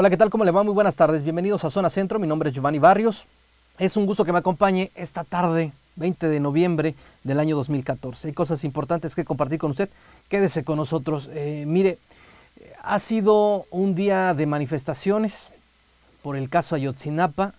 Hola, ¿qué tal? ¿Cómo le va? Muy buenas tardes. Bienvenidos a Zona Centro. Mi nombre es Giovanni Barrios. Es un gusto que me acompañe esta tarde, 20 de noviembre del año 2014. Hay cosas importantes que compartir con usted. Quédese con nosotros. Eh, mire, ha sido un día de manifestaciones por el caso Ayotzinapa.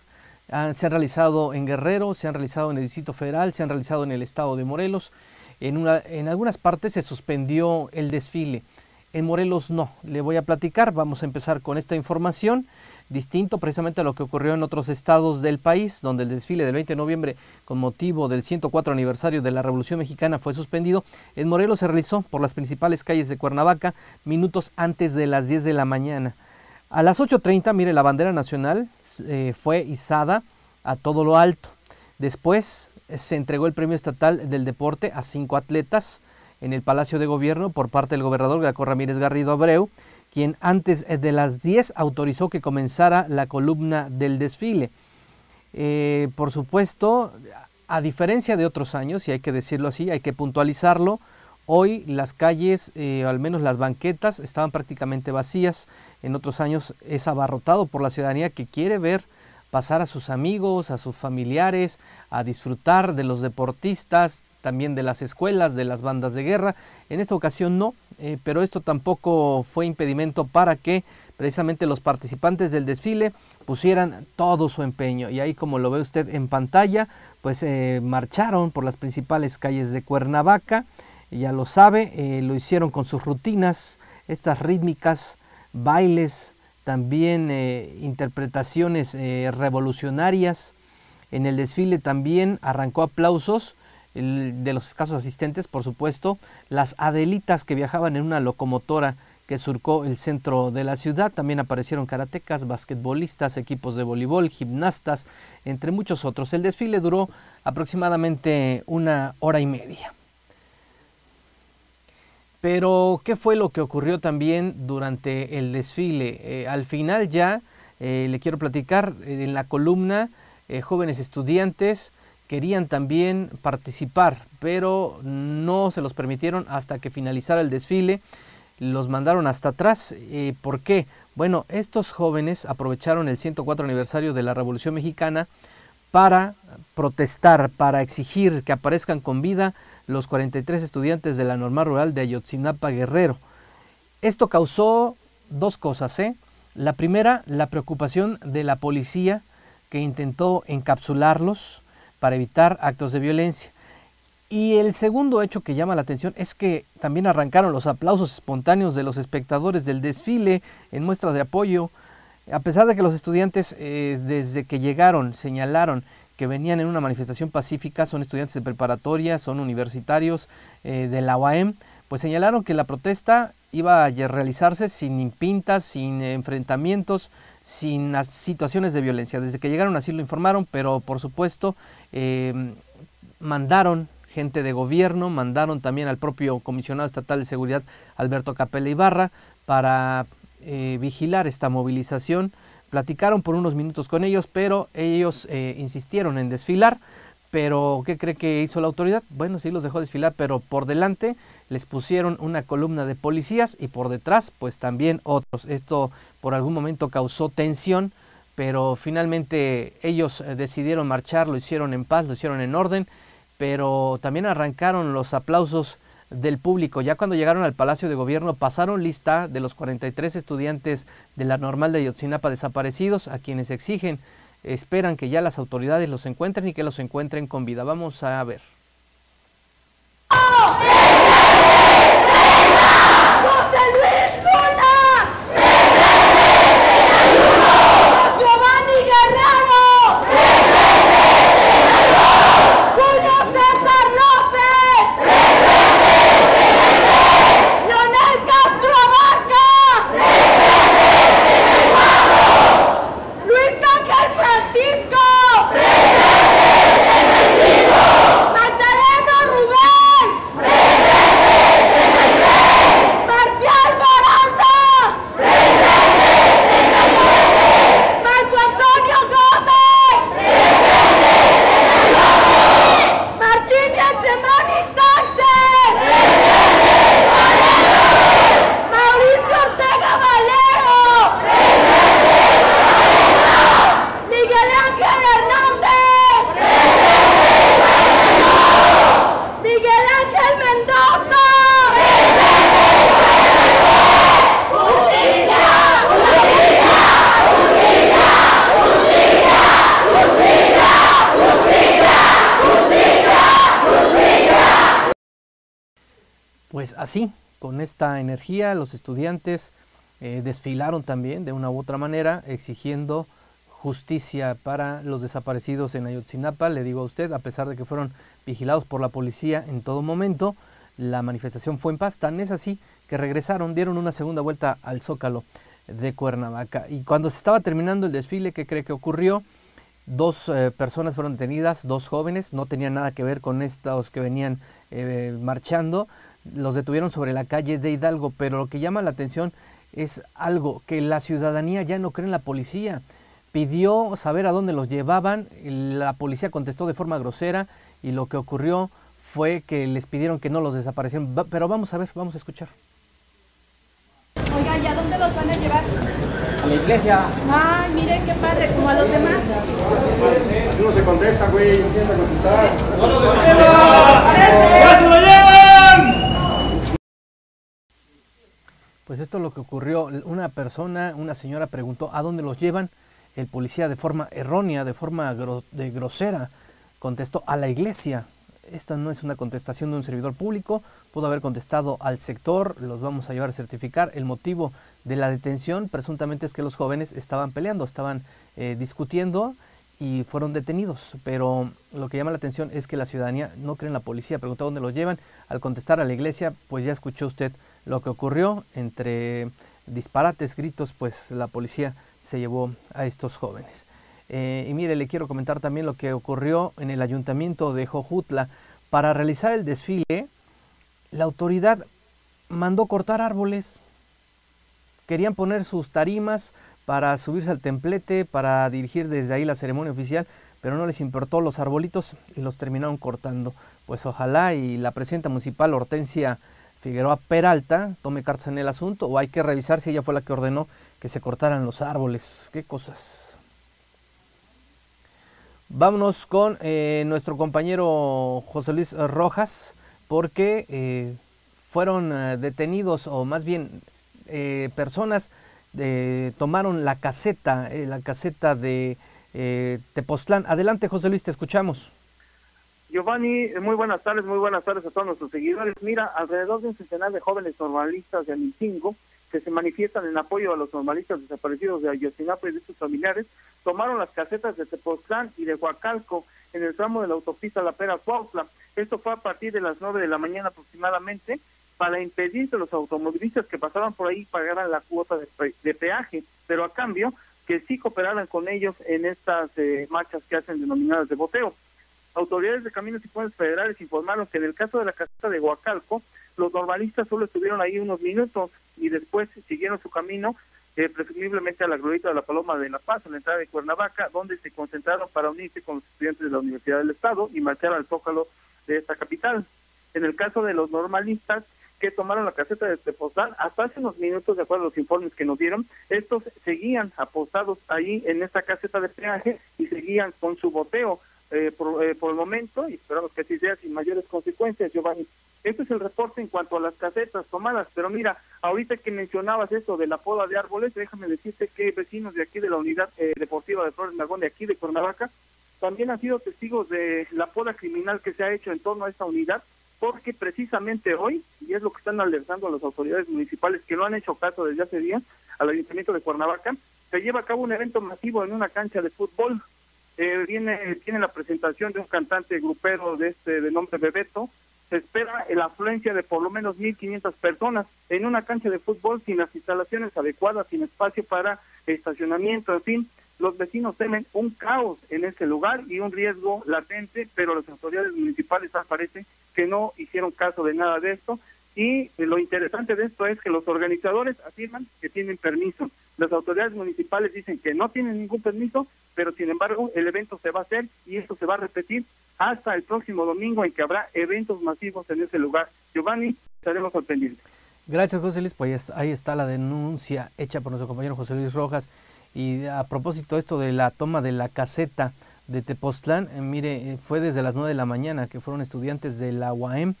se han realizado en Guerrero, se han realizado en el Distrito Federal, se han realizado en el estado de Morelos. En, una, en algunas partes se suspendió el desfile. En Morelos no. Le voy a platicar. Vamos a empezar con esta información. Distinto precisamente a lo que ocurrió en otros estados del país, donde el desfile del 20 de noviembre con motivo del 104 aniversario de la Revolución Mexicana fue suspendido. En Morelos se realizó por las principales calles de Cuernavaca minutos antes de las 10 de la mañana. A las 8.30, mire, la bandera nacional eh, fue izada a todo lo alto. Después eh, se entregó el premio estatal del deporte a cinco atletas en el Palacio de Gobierno por parte del gobernador Graco Ramírez Garrido Abreu, quien antes de las 10 autorizó que comenzara la columna del desfile. Eh, por supuesto, a diferencia de otros años, y hay que decirlo así, hay que puntualizarlo, hoy las calles, eh, al menos las banquetas, estaban prácticamente vacías. En otros años es abarrotado por la ciudadanía que quiere ver pasar a sus amigos, a sus familiares, a disfrutar de los deportistas, también de las escuelas, de las bandas de guerra. En esta ocasión no, eh, pero esto tampoco fue impedimento para que precisamente los participantes del desfile pusieran todo su empeño. Y ahí como lo ve usted en pantalla, pues eh, marcharon por las principales calles de Cuernavaca, ya lo sabe, eh, lo hicieron con sus rutinas, estas rítmicas, bailes, también interpretaciones revolucionarias. En el desfile también arrancó aplausos de los escasos asistentes, por supuesto, las Adelitas que viajaban en una locomotora que surcó el centro de la ciudad. También aparecieron karatecas, basquetbolistas, equipos de voleibol, gimnastas, entre muchos otros. El desfile duró aproximadamente una hora y media. Pero, ¿qué fue lo que ocurrió también durante el desfile? Eh, al final ya eh, le quiero platicar eh, en la columna jóvenes estudiantes querían también participar, pero no se los permitieron hasta que finalizara el desfile. Los mandaron hasta atrás. Eh, ¿Por qué? Bueno, estos jóvenes aprovecharon el 104 aniversario de la Revolución Mexicana para protestar, para exigir que aparezcan con vida los 43 estudiantes de la normal rural de Ayotzinapa Guerrero. Esto causó dos cosas. ¿eh? La primera, la preocupación de la policía que intentó encapsularlos, para evitar actos de violencia. Y el segundo hecho que llama la atención es que también arrancaron los aplausos espontáneos de los espectadores del desfile en muestra de apoyo, a pesar de que los estudiantes eh, desde que llegaron señalaron que venían en una manifestación pacífica, son estudiantes de preparatoria, son universitarios eh, de la UAM, pues señalaron que la protesta iba a realizarse sin impintas, sin enfrentamientos, sin situaciones de violencia. Desde que llegaron así lo informaron, pero por supuesto eh, mandaron gente de gobierno, mandaron también al propio comisionado estatal de seguridad Alberto Capella Ibarra para eh, vigilar esta movilización. Platicaron por unos minutos con ellos, pero ellos eh, insistieron en desfilar. Pero, ¿qué cree que hizo la autoridad? Bueno, sí los dejó desfilar, pero por delante les pusieron una columna de policías y por detrás, pues también otros. Esto por algún momento causó tensión pero finalmente ellos eh, decidieron marchar, lo hicieron en paz, lo hicieron en orden, pero también arrancaron los aplausos del público. Ya cuando llegaron al Palacio de Gobierno pasaron lista de los 43 estudiantes de la normal de Yotzinapa desaparecidos, a quienes exigen, esperan que ya las autoridades los encuentren y que los encuentren con vida. Vamos a ver. Francisco. Pues así, con esta energía, los estudiantes eh, desfilaron también de una u otra manera, exigiendo justicia para los desaparecidos en Ayotzinapa. Le digo a usted, a pesar de que fueron vigilados por la policía en todo momento, la manifestación fue en paz. Tan es así que regresaron, dieron una segunda vuelta al Zócalo de Cuernavaca. Y cuando se estaba terminando el desfile, ¿qué cree que ocurrió? Dos eh, personas fueron detenidas, dos jóvenes, no tenían nada que ver con estos que venían eh, marchando. Los detuvieron sobre la calle de Hidalgo, pero lo que llama la atención es algo que la ciudadanía ya no cree en la policía pidió saber a dónde los llevaban, la policía contestó de forma grosera y lo que ocurrió fue que les pidieron que no los desaparecieran. Pero vamos a ver, vamos a escuchar. Oiga, ¿y a dónde los van a llevar? A la iglesia. Ay, miren qué padre, como a los demás. Así no se contesta, güey. No sienta contestar. ¡No lo ¡Ya se lo llevan! Pues esto es lo que ocurrió. Una persona, una señora preguntó a dónde los llevan el policía de forma errónea, de forma de grosera, contestó a la iglesia. Esta no es una contestación de un servidor público, pudo haber contestado al sector, los vamos a llevar a certificar. El motivo de la detención presuntamente es que los jóvenes estaban peleando, estaban eh, discutiendo y fueron detenidos. Pero lo que llama la atención es que la ciudadanía no cree en la policía, preguntó dónde los llevan. Al contestar a la iglesia, pues ya escuchó usted lo que ocurrió entre disparates, gritos, pues la policía se llevó a estos jóvenes. Eh, y mire, le quiero comentar también lo que ocurrió en el ayuntamiento de Jojutla. Para realizar el desfile, la autoridad mandó cortar árboles. Querían poner sus tarimas para subirse al templete, para dirigir desde ahí la ceremonia oficial, pero no les importó los arbolitos y los terminaron cortando. Pues ojalá y la presidenta municipal Hortensia Figueroa Peralta tome cartas en el asunto o hay que revisar si ella fue la que ordenó que se cortaran los árboles. Qué cosas. Vámonos con eh, nuestro compañero José Luis Rojas porque eh, fueron eh, detenidos o más bien personas tomaron la caseta, la caseta de Tepoztlán. Adelante José Luis, te escuchamos. Giovanni, muy buenas tardes, muy buenas tardes a todos nuestros seguidores. Mira, alrededor de un centenar de jóvenes normalistas de Amicingo que se manifiestan en apoyo a los normalistas desaparecidos de Ayotzinapa y de sus familiares, tomaron las casetas de Tepoztlán y de Huacalco en el tramo de la autopista La Pera Cuautla. Esto fue a partir de las nueve de la mañana aproximadamente para impedir que los automovilistas que pasaban por ahí pagaran la cuota de, peaje, pero a cambio que sí cooperaran con ellos en estas eh, marchas que hacen denominadas de boteo. Autoridades de Caminos y Puentes Federales informaron que en el caso de la caseta de Huacalco, los normalistas solo estuvieron ahí unos minutos y después siguieron su camino, eh, presumiblemente a la glorieta de la Paloma de La Paz, a la entrada de Cuernavaca, donde se concentraron para unirse con los estudiantes de la Universidad del Estado y marchar al Zócalo de esta capital. En el caso de los normalistas que tomaron la caseta de Tepoztlán, hasta hace unos minutos, de acuerdo a los informes que nos dieron, estos seguían apostados ahí en esta caseta de peaje y seguían con su boteo. Eh, por, eh, por el momento y esperamos que así sea sin mayores consecuencias, Giovanni. Este es el reporte en cuanto a las casetas tomadas, pero mira, ahorita que mencionabas esto de la poda de árboles, déjame decirte que vecinos de aquí de la unidad eh, deportiva de Flores Magón, de aquí de Cuernavaca, también han sido testigos de la poda criminal que se ha hecho en torno a esta unidad, porque precisamente hoy, y es lo que están alertando a las autoridades municipales que no han hecho caso desde hace días al Ayuntamiento de Cuernavaca, se lleva a cabo un evento masivo en una cancha de fútbol. Eh, viene, tiene la presentación de un cantante grupero de este de nombre Bebeto, se espera la afluencia de por lo menos 1.500 personas en una cancha de fútbol sin las instalaciones adecuadas, sin espacio para estacionamiento, en fin, los vecinos temen un caos en ese lugar y un riesgo latente, pero las autoridades municipales parece que no hicieron caso de nada de esto y lo interesante de esto es que los organizadores afirman que tienen permiso. Las autoridades municipales dicen que no tienen ningún permiso, pero sin embargo el evento se va a hacer y esto se va a repetir hasta el próximo domingo en que habrá eventos masivos en ese lugar. Giovanni, estaremos al pendiente. Gracias, José Luis. Pues ahí está la denuncia hecha por nuestro compañero José Luis Rojas. Y a propósito esto de la toma de la caseta de Tepoztlán, eh, mire, eh, fue desde las 9 de la mañana que fueron estudiantes de la UAM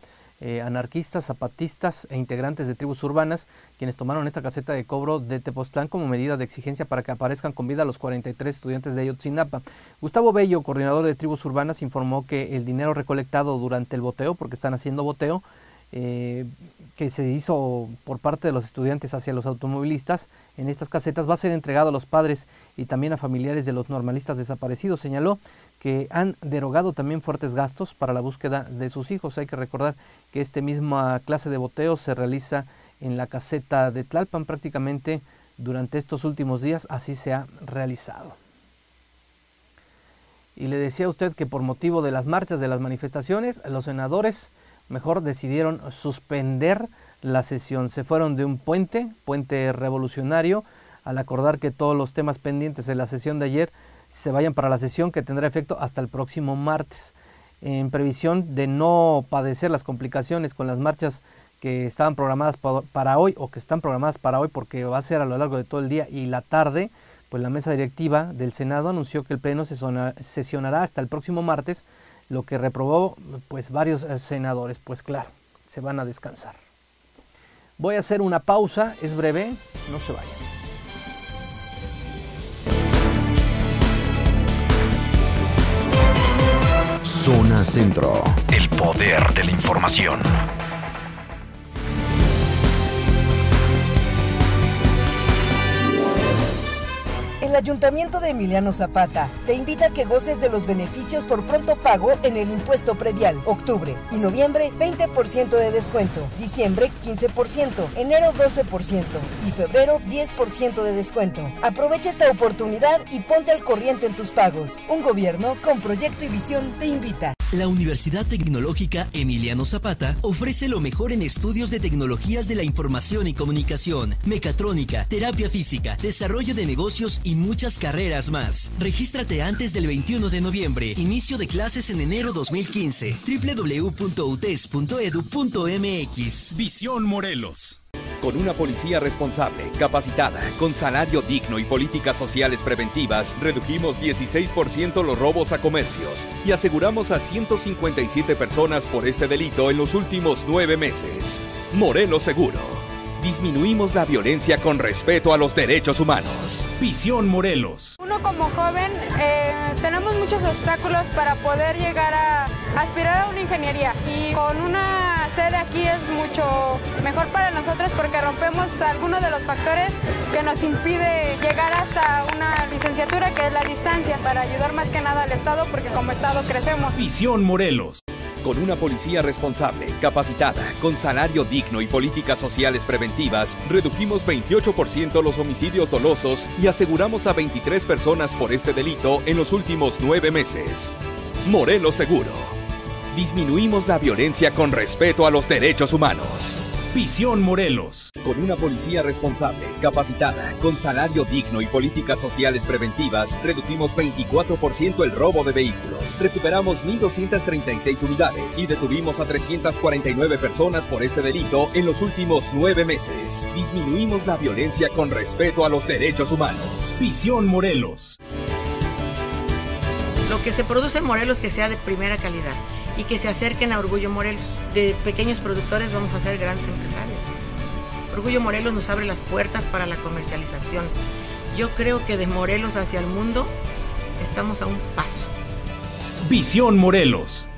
eh, anarquistas, zapatistas e integrantes de tribus urbanas, quienes tomaron esta caseta de cobro de Tepoztlán como medida de exigencia para que aparezcan con vida los 43 estudiantes de Ayotzinapa. Gustavo Bello, coordinador de tribus urbanas, informó que el dinero recolectado durante el boteo, porque están haciendo boteo, eh, que se hizo por parte de los estudiantes hacia los automovilistas en estas casetas va a ser entregado a los padres y también a familiares de los normalistas desaparecidos. Señaló que han derogado también fuertes gastos para la búsqueda de sus hijos. Hay que recordar que esta misma clase de boteo se realiza en la caseta de Tlalpan prácticamente durante estos últimos días, así se ha realizado. Y le decía a usted que por motivo de las marchas, de las manifestaciones, los senadores mejor decidieron suspender la sesión. Se fueron de un puente, puente revolucionario, al acordar que todos los temas pendientes de la sesión de ayer se vayan para la sesión que tendrá efecto hasta el próximo martes. En previsión de no padecer las complicaciones con las marchas que estaban programadas para hoy o que están programadas para hoy porque va a ser a lo largo de todo el día y la tarde, pues la mesa directiva del Senado anunció que el Pleno sesionará hasta el próximo martes, lo que reprobó pues varios eh, senadores, pues claro, se van a descansar. Voy a hacer una pausa, es breve, no se vayan. Zona Centro, el poder de la información. El Ayuntamiento de Emiliano Zapata te invita a que goces de los beneficios por pronto pago en el impuesto predial. Octubre y noviembre 20% de descuento, diciembre 15%, enero 12% y febrero 10% de descuento. Aprovecha esta oportunidad y ponte al corriente en tus pagos. Un gobierno con proyecto y visión te invita. La Universidad Tecnológica Emiliano Zapata ofrece lo mejor en estudios de tecnologías de la información y comunicación, mecatrónica, terapia física, desarrollo de negocios y muchas carreras más. Regístrate antes del 21 de noviembre. Inicio de clases en enero 2015. www.utes.edu.mx. Visión Morelos. Con una policía responsable, capacitada, con salario digno y políticas sociales preventivas, redujimos 16% los robos a comercios y aseguramos a 157 personas por este delito en los últimos nueve meses. Morelos Seguro. Disminuimos la violencia con respeto a los derechos humanos. Visión Morelos. Uno como joven eh, tenemos muchos obstáculos para poder llegar a aspirar a una ingeniería y con una sede aquí es mucho mejor para nosotros porque rompemos algunos de los factores que nos impide llegar hasta una licenciatura que es la distancia para ayudar más que nada al Estado porque como Estado crecemos. Visión Morelos. Con una policía responsable, capacitada, con salario digno y políticas sociales preventivas, redujimos 28% los homicidios dolosos y aseguramos a 23 personas por este delito en los últimos nueve meses. Morelos Seguro. Disminuimos la violencia con respeto a los derechos humanos. Visión Morelos. Con una policía responsable, capacitada, con salario digno y políticas sociales preventivas, redujimos 24% el robo de vehículos. Recuperamos 1.236 unidades y detuvimos a 349 personas por este delito en los últimos nueve meses. Disminuimos la violencia con respeto a los derechos humanos. Visión Morelos. Lo que se produce en Morelos que sea de primera calidad y que se acerquen a Orgullo Morelos. De pequeños productores vamos a ser grandes empresarios. Orgullo Morelos nos abre las puertas para la comercialización. Yo creo que de Morelos hacia el mundo estamos a un paso. Visión Morelos.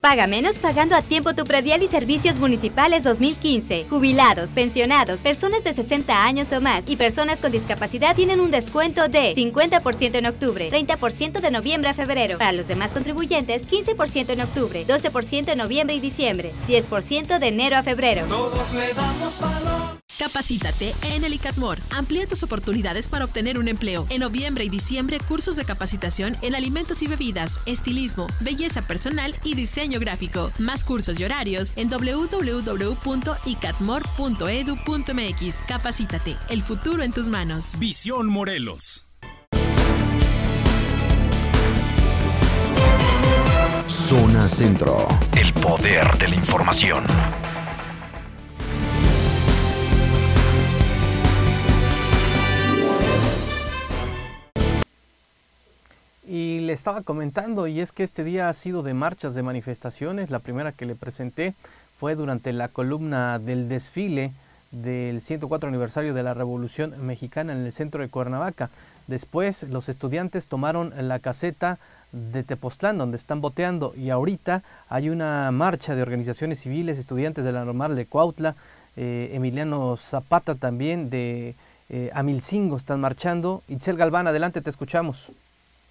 Paga menos pagando a tiempo tu predial y servicios municipales 2015. Jubilados, pensionados, personas de 60 años o más y personas con discapacidad tienen un descuento de 50% en octubre, 30% de noviembre a febrero. Para los demás contribuyentes, 15% en octubre, 12% en noviembre y diciembre, 10% de enero a febrero. Todos le damos valor. Capacítate en el ICATMOR. Amplía tus oportunidades para obtener un empleo. En noviembre y diciembre, cursos de capacitación en alimentos y bebidas, estilismo, belleza personal y diseño gráfico. Más cursos y horarios en www.icatmor.edu.mx. Capacítate. El futuro en tus manos. Visión Morelos. Zona Centro. El poder de la información. Le estaba comentando, y es que este día ha sido de marchas, de manifestaciones. La primera que le presenté fue durante la columna del desfile del 104 aniversario de la Revolución Mexicana en el centro de Cuernavaca. Después los estudiantes tomaron la caseta de Tepoztlán, donde están boteando. Y ahorita hay una marcha de organizaciones civiles, estudiantes de la normal de Cuautla, eh, Emiliano Zapata también de eh, Amilcingo están marchando. Itzel Galván, adelante, te escuchamos.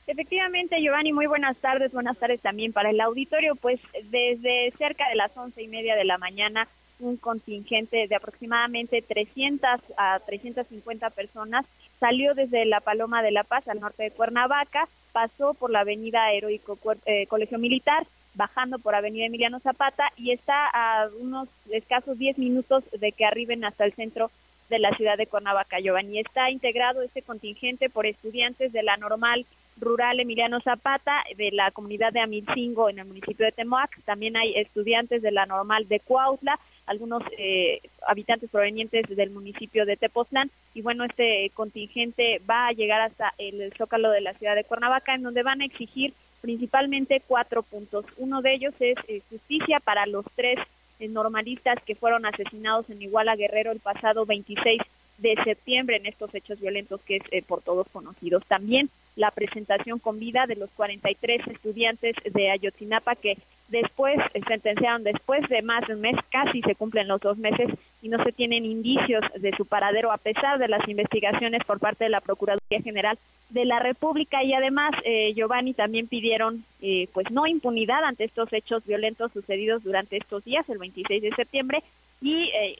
Efectivamente, Giovanni, muy buenas tardes. Buenas tardes también para el auditorio. Pues desde cerca de las once y media de la mañana, un contingente de aproximadamente 300 a 350 personas salió desde la Paloma de la Paz al norte de Cuernavaca, pasó por la avenida Heroico eh, Colegio Militar, bajando por avenida Emiliano Zapata y está a unos escasos 10 minutos de que arriben hasta el centro de la ciudad de Cuernavaca, Giovanni. Está integrado este contingente por estudiantes de la normal rural Emiliano Zapata, de la comunidad de Amilcingo en el municipio de Temoac. También hay estudiantes de la normal de Cuautla, algunos eh, habitantes provenientes del municipio de Tepoztlán. Y bueno, este contingente va a llegar hasta el zócalo de la ciudad de Cuernavaca, en donde van a exigir principalmente cuatro puntos. Uno de ellos es eh, justicia para los tres eh, normalistas que fueron asesinados en Iguala Guerrero el pasado 26 de septiembre en estos hechos violentos que es por todos conocidos. También la presentación con vida de los 43 estudiantes de Ayotzinapa que después se sentenciaron después de más de un mes, casi se cumplen los dos meses y no se tienen indicios de su paradero a pesar de las investigaciones por parte de la Procuraduría General de la República y además eh, Giovanni también pidieron eh, pues no impunidad ante estos hechos violentos sucedidos durante estos días, el 26 de septiembre y eh,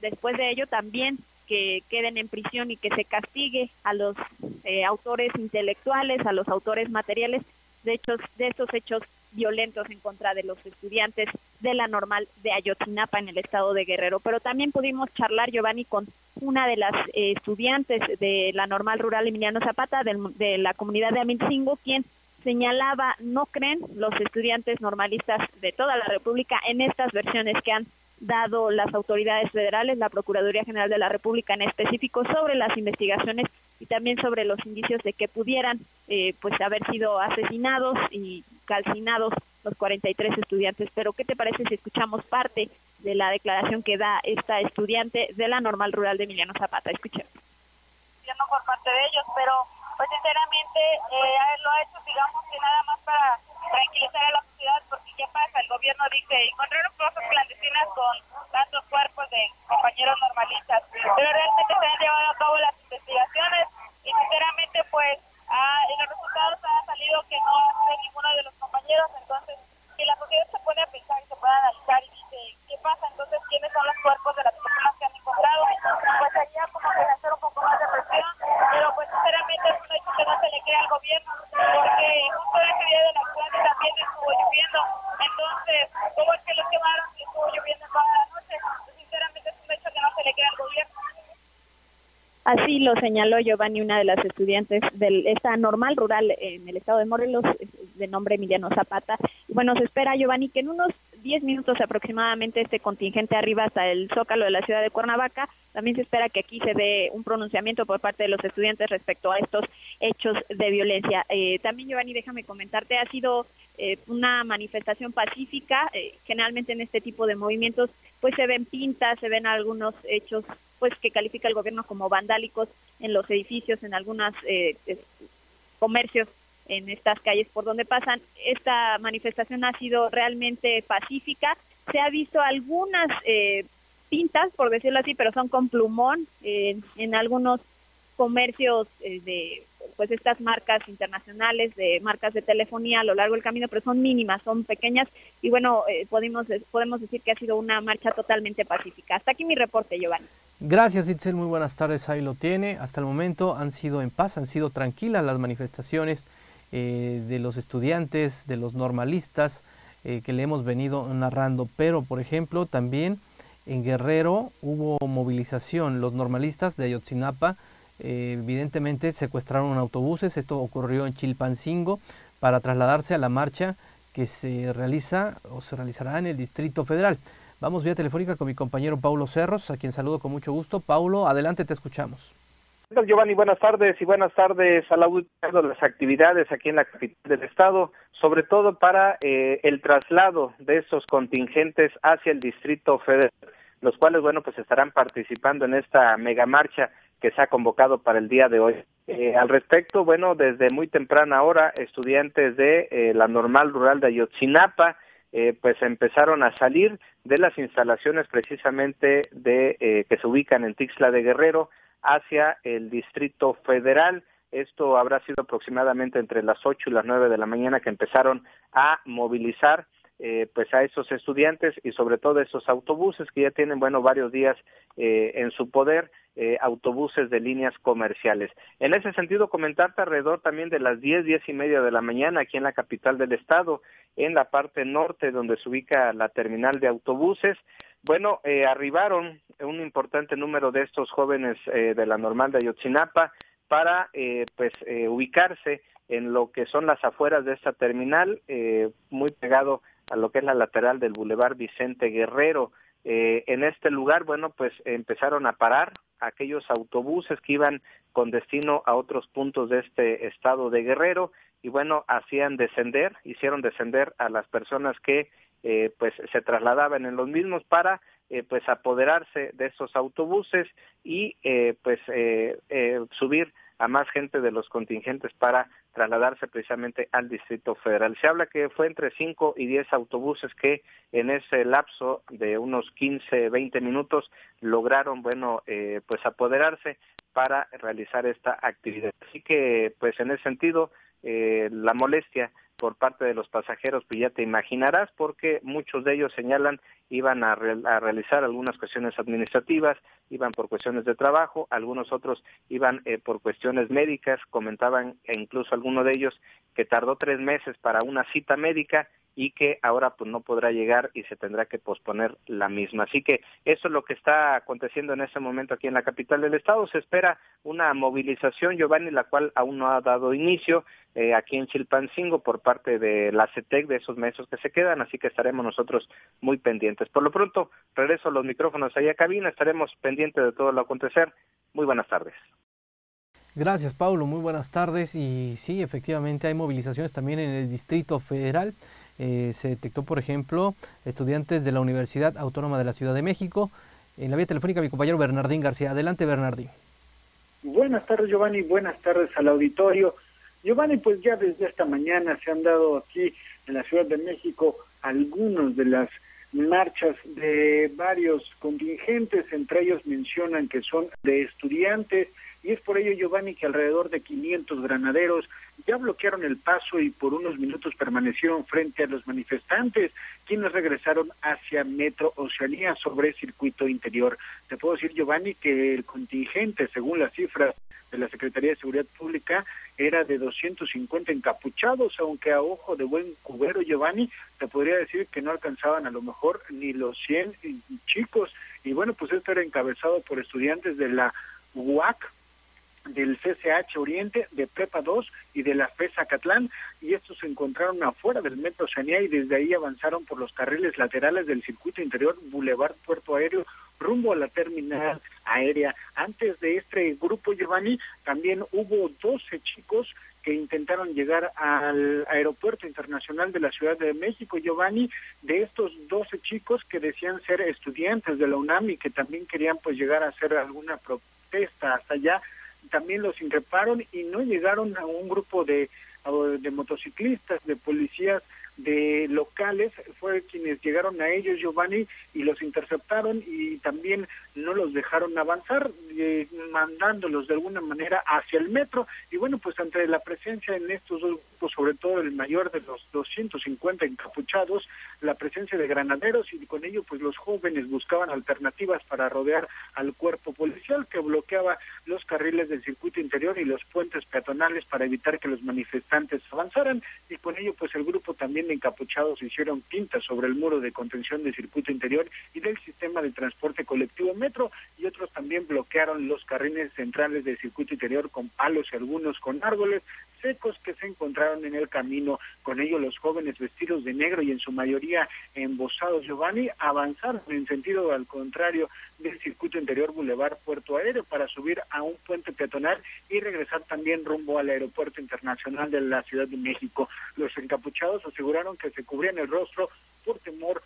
después de ello también que queden en prisión y que se castigue a los eh, autores intelectuales, a los autores materiales de hechos de estos hechos violentos en contra de los estudiantes de la normal de Ayotzinapa en el estado de Guerrero. Pero también pudimos charlar, Giovanni, con una de las eh, estudiantes de la normal rural Emiliano Zapata de la comunidad de Amilcingo, quien señalaba no creen los estudiantes normalistas de toda la República en estas versiones que han dado las autoridades federales, la Procuraduría General de la República en específico, sobre las investigaciones y también sobre los indicios de que pudieran eh, pues haber sido asesinados y calcinados los 43 estudiantes. Pero ¿qué te parece si escuchamos parte de la declaración que da esta estudiante de la normal rural de Emiliano Zapata? Escuchemos. Por parte de ellos, pero pues sinceramente eh, lo ha hecho digamos que nada más para tranquilizar a la sociedad porque qué pasa, el gobierno dice encontraron cosas clandestinas con tantos cuerpos de compañeros normalistas, pero realmente se han llevado a cabo las investigaciones y sinceramente pues ah, en los resultados ha salido que no hace ninguno de los compañeros, entonces si la sociedad se puede pensar y se puede analizar pasa, entonces quiénes son los cuerpos de las personas que han encontrado, pues sería como que hacer un poco más de presión, pero pues sinceramente es un hecho que no se le crea al gobierno, porque justo ese día de la clase también estuvo lloviendo, entonces, ¿cómo es que los quemaron y estuvo lloviendo toda la noche? Pues, sinceramente es un hecho que no se le crea al gobierno. Así lo señaló Giovanni, una de las estudiantes de esta normal rural en el estado de Morelos, de nombre Emiliano Zapata. Bueno, se espera, Giovanni, que en unos 10 minutos aproximadamente este contingente arriba hasta el zócalo de la ciudad de Cuernavaca. También se espera que aquí se dé un pronunciamiento por parte de los estudiantes respecto a estos hechos de violencia. Eh, también, Giovanni, déjame comentarte, ha sido eh, una manifestación pacífica. Eh, generalmente en este tipo de movimientos, pues se ven pintas, se ven algunos hechos pues que califica el gobierno como vandálicos en los edificios, en algunos eh, comercios en estas calles por donde pasan. Esta manifestación ha sido realmente pacífica. Se ha visto algunas eh, pintas, por decirlo así, pero son con plumón en algunos comercios eh, de pues estas marcas internacionales de marcas de telefonía a lo largo del camino, pero son mínimas, son pequeñas y bueno, eh, podemos podemos decir que ha sido una marcha totalmente pacífica. Hasta aquí mi reporte, Giovanni. Gracias, Itzel. Muy buenas tardes. Ahí lo tiene. Hasta el momento han sido en paz, han sido tranquilas las manifestaciones eh, de los estudiantes, de los normalistas eh, que le hemos venido narrando. Pero, por ejemplo, también en Guerrero hubo movilización. Los normalistas de Ayotzinapa, eh, evidentemente, secuestraron autobuses. Esto ocurrió en Chilpancingo para trasladarse a la marcha que se realiza o se realizará en el Distrito Federal. Vamos vía telefónica con mi compañero Paulo Cerros, a quien saludo con mucho gusto. Paulo, adelante, te escuchamos. Giovanni, buenas tardes y buenas tardes a la de las actividades aquí en la capital del estado, sobre todo para eh, el traslado de esos contingentes hacia el Distrito Federal, los cuales, bueno, pues estarán participando en esta mega marcha que se ha convocado para el día de hoy. Eh, al respecto, bueno, desde muy temprana hora, estudiantes de eh, la normal rural de Ayotzinapa, eh, pues empezaron a salir de las instalaciones precisamente de eh, que se ubican en Tixla de Guerrero hacia el Distrito Federal. Esto habrá sido aproximadamente entre las 8 y las 9 de la mañana que empezaron a movilizar eh, pues a esos estudiantes y sobre todo esos autobuses que ya tienen bueno varios días eh, en su poder eh, autobuses de líneas comerciales. En ese sentido, comentarte alrededor también de las diez, diez y media de la mañana aquí en la capital del estado, en la parte norte donde se ubica la terminal de autobuses. Bueno, eh, arribaron un importante número de estos jóvenes eh, de la normal de Ayotzinapa para eh, pues eh, ubicarse en lo que son las afueras de esta terminal, eh, muy pegado a lo que es la lateral del Boulevard Vicente Guerrero. Eh, en este lugar, bueno, pues empezaron a parar aquellos autobuses que iban con destino a otros puntos de este estado de Guerrero y bueno, hacían descender, hicieron descender a las personas que eh, pues se trasladaban en los mismos para eh, pues apoderarse de esos autobuses y eh, pues eh, eh, subir a más gente de los contingentes para trasladarse precisamente al Distrito Federal. Se habla que fue entre 5 y 10 autobuses que en ese lapso de unos 15, 20 minutos lograron, bueno, eh, pues apoderarse para realizar esta actividad. Así que, pues en ese sentido, eh, la molestia por parte de los pasajeros, pues ya te imaginarás, porque muchos de ellos señalan iban a, re a, realizar algunas cuestiones administrativas, iban por cuestiones de trabajo, algunos otros iban eh, por cuestiones médicas, comentaban e incluso alguno de ellos que tardó tres meses para una cita médica y que ahora pues no podrá llegar y se tendrá que posponer la misma. Así que eso es lo que está aconteciendo en este momento aquí en la capital del estado. Se espera una movilización, Giovanni, la cual aún no ha dado inicio eh, aquí en Chilpancingo por parte de la CETEC de esos meses que se quedan, así que estaremos nosotros muy pendientes. Por lo pronto, regreso los micrófonos allá a cabina, estaremos pendientes de todo lo acontecer. Muy buenas tardes. Gracias, Paulo. Muy buenas tardes. Y sí, efectivamente hay movilizaciones también en el Distrito Federal. Eh, se detectó, por ejemplo, estudiantes de la Universidad Autónoma de la Ciudad de México. En la vía telefónica, mi compañero Bernardín García. Adelante, Bernardín. Buenas tardes, Giovanni. Buenas tardes al auditorio. Giovanni, pues ya desde esta mañana se han dado aquí en la Ciudad de México algunos de las marchas de varios contingentes, entre ellos mencionan que son de estudiantes, y es por ello, Giovanni, que alrededor de 500 granaderos ya bloquearon el paso y por unos minutos permanecieron frente a los manifestantes, quienes regresaron hacia Metro Oceanía sobre circuito interior. Te puedo decir, Giovanni, que el contingente, según las cifras de la Secretaría de Seguridad Pública, era de 250 encapuchados, aunque a ojo de buen cubero, Giovanni, te podría decir que no alcanzaban a lo mejor ni los 100 chicos. Y bueno, pues esto era encabezado por estudiantes de la UAC, del CCH Oriente, de Prepa 2 y de la FESA Catlán, y estos se encontraron afuera del Metro Oceanía y desde ahí avanzaron por los carriles laterales del circuito interior Boulevard Puerto Aéreo rumbo a la terminal aérea. Antes de este grupo, Giovanni, también hubo 12 chicos que intentaron llegar al aeropuerto internacional de la Ciudad de México, Giovanni, de estos 12 chicos que decían ser estudiantes de la UNAM y que también querían pues llegar a hacer alguna protesta hasta allá, también los increparon y no llegaron a un grupo de, de motociclistas, de policías de locales, fue quienes llegaron a ellos, Giovanni, y los interceptaron y también no los dejaron avanzar, eh, mandándolos de alguna manera hacia el metro. Y bueno, pues ante la presencia en estos dos grupos, sobre todo el mayor de los 250 encapuchados, la presencia de granaderos y con ello pues los jóvenes buscaban alternativas para rodear al cuerpo policial que bloqueaba los carriles del circuito interior y los puentes peatonales para evitar que los manifestantes avanzaran y con ello pues el grupo también de encapuchados hicieron pintas sobre el muro de contención del circuito interior y del sistema de transporte colectivo metro y otros también bloquearon los carriles centrales del circuito interior con palos y algunos con árboles secos que se encontraron en el camino. Con ello los jóvenes vestidos de negro y en su mayoría embosados Giovanni avanzaron en sentido al contrario del circuito interior Boulevard Puerto Aéreo para subir a un puente peatonal y regresar también rumbo al aeropuerto internacional de la Ciudad de México. Los encapuchados aseguraron que se cubrían el rostro por temor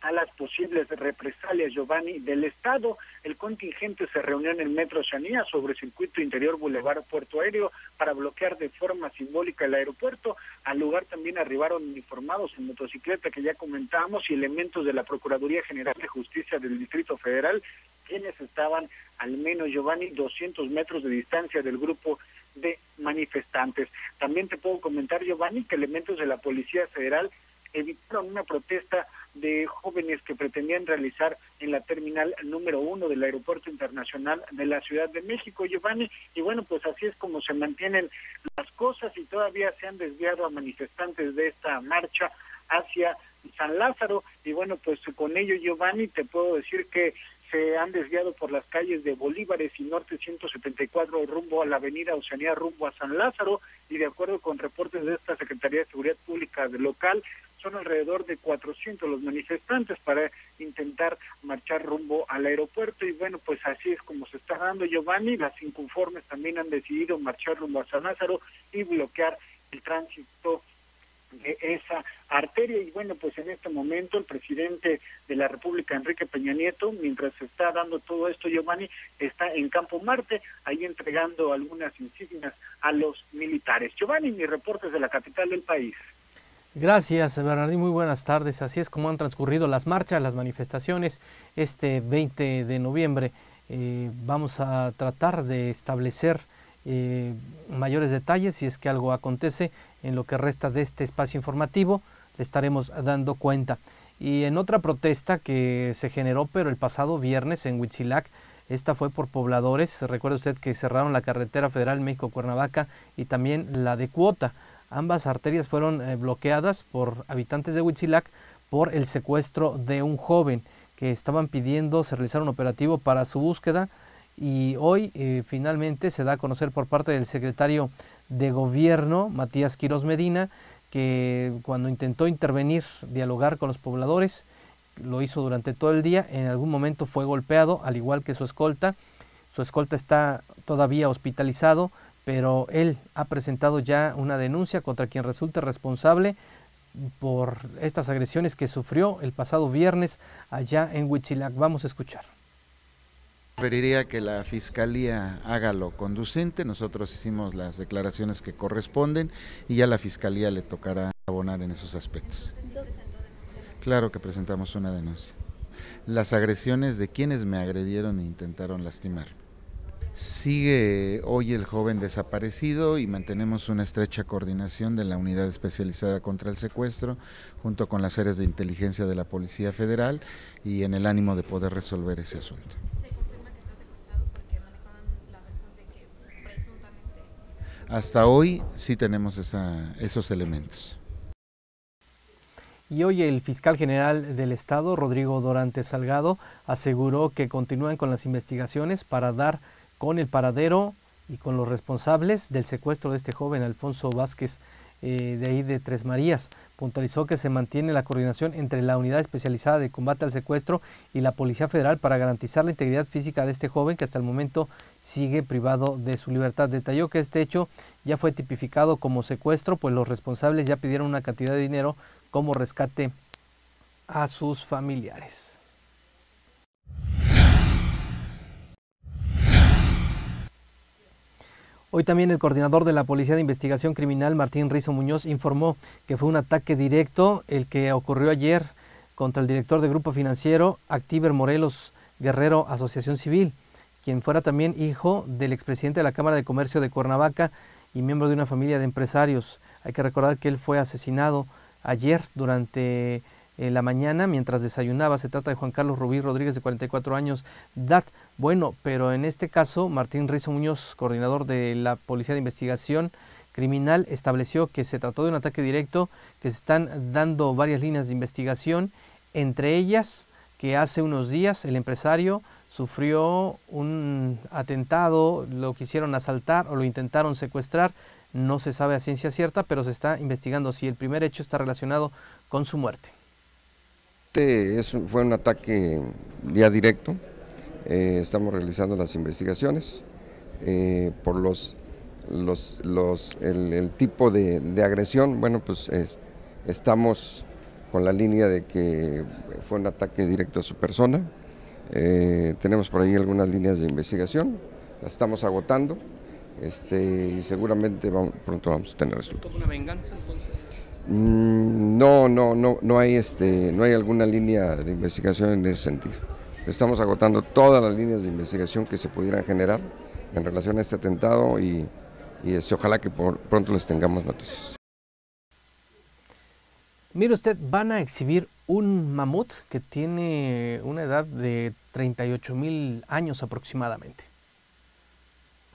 a las posibles represalias, Giovanni, del Estado. El contingente se reunió en el Metro Chanía sobre circuito interior Boulevard Puerto Aéreo para bloquear de forma simbólica el aeropuerto. Al lugar también arribaron uniformados en motocicleta que ya comentábamos y elementos de la Procuraduría General de Justicia del Distrito Federal, quienes estaban al menos, Giovanni, 200 metros de distancia del grupo de manifestantes. También te puedo comentar, Giovanni, que elementos de la Policía Federal evitaron una protesta de jóvenes que pretendían realizar en la terminal número uno del Aeropuerto Internacional de la Ciudad de México, Giovanni. Y bueno, pues así es como se mantienen las cosas y todavía se han desviado a manifestantes de esta marcha hacia San Lázaro. Y bueno, pues con ello, Giovanni, te puedo decir que se han desviado por las calles de Bolívares y Norte 174 rumbo a la avenida Oceanía rumbo a San Lázaro y de acuerdo con reportes de esta Secretaría de Seguridad Pública del local son alrededor de 400 los manifestantes para intentar marchar rumbo al aeropuerto y bueno pues así es como se está dando Giovanni las inconformes también han decidido marchar rumbo a San Lázaro y bloquear el tránsito de esa arteria. Y bueno, pues en este momento el presidente de la República, Enrique Peña Nieto, mientras se está dando todo esto, Giovanni, está en Campo Marte, ahí entregando algunas insignias a los militares. Giovanni, mi reporte de la capital del país. Gracias, Bernardín. Muy buenas tardes. Así es como han transcurrido las marchas, las manifestaciones este 20 de noviembre. Eh, vamos a tratar de establecer eh, mayores detalles si es que algo acontece en lo que resta de este espacio informativo, le estaremos dando cuenta. Y en otra protesta que se generó, pero el pasado viernes en Huitzilac, esta fue por pobladores, recuerda usted que cerraron la carretera federal México-Cuernavaca y también la de Cuota. Ambas arterias fueron eh, bloqueadas por habitantes de Huitzilac por el secuestro de un joven que estaban pidiendo se realizara un operativo para su búsqueda y hoy eh, finalmente se da a conocer por parte del secretario de gobierno, Matías Quiroz Medina, que cuando intentó intervenir, dialogar con los pobladores, lo hizo durante todo el día, en algún momento fue golpeado, al igual que su escolta. Su escolta está todavía hospitalizado, pero él ha presentado ya una denuncia contra quien resulte responsable por estas agresiones que sufrió el pasado viernes allá en Huichilac. Vamos a escuchar. Preferiría que la Fiscalía haga lo conducente, nosotros hicimos las declaraciones que corresponden y ya la Fiscalía le tocará abonar en esos aspectos. Claro que presentamos una denuncia. Las agresiones de quienes me agredieron e intentaron lastimar. Sigue hoy el joven desaparecido y mantenemos una estrecha coordinación de la Unidad Especializada contra el Secuestro junto con las áreas de inteligencia de la Policía Federal y en el ánimo de poder resolver ese asunto. Hasta hoy sí tenemos esa, esos elementos. Y hoy el fiscal general del Estado, Rodrigo Dorante Salgado, aseguró que continúan con las investigaciones para dar con el paradero y con los responsables del secuestro de este joven Alfonso Vázquez eh, de ahí de Tres Marías. Puntualizó que se mantiene la coordinación entre la Unidad Especializada de Combate al Secuestro y la Policía Federal para garantizar la integridad física de este joven que hasta el momento sigue privado de su libertad. Detalló que este hecho ya fue tipificado como secuestro, pues los responsables ya pidieron una cantidad de dinero como rescate a sus familiares. Hoy también el coordinador de la Policía de Investigación Criminal, Martín Rizo Muñoz, informó que fue un ataque directo el que ocurrió ayer contra el director de Grupo Financiero, Activer Morelos Guerrero Asociación Civil, quien fuera también hijo del expresidente de la Cámara de Comercio de Cuernavaca y miembro de una familia de empresarios. Hay que recordar que él fue asesinado ayer durante eh, la mañana mientras desayunaba. Se trata de Juan Carlos Rubí Rodríguez, de 44 años de Bueno, pero en este caso, Martín Rizo Muñoz, coordinador de la Policía de Investigación Criminal, estableció que se trató de un ataque directo, que se están dando varias líneas de investigación, entre ellas que hace unos días el empresario sufrió un atentado, lo quisieron asaltar o lo intentaron secuestrar, no se sabe a ciencia cierta, pero se está investigando si el primer hecho está relacionado con su muerte. Este fue un ataque ya directo, eh, estamos realizando las investigaciones eh, por los, los, el, tipo de, agresión, bueno pues estamos con la línea de que fue un ataque directo a su persona. Eh, tenemos por ahí algunas líneas de investigación, las estamos agotando este, y seguramente pronto vamos a tener resultados. una venganza entonces? Mm, no, no, no, no hay, este, no hay alguna línea de investigación en ese sentido. Estamos agotando todas las líneas de investigación que se pudieran generar en relación a este atentado y, este, ojalá que pronto les tengamos noticias. Mire usted, van a exhibir un mamut que tiene una edad de 38 mil años aproximadamente.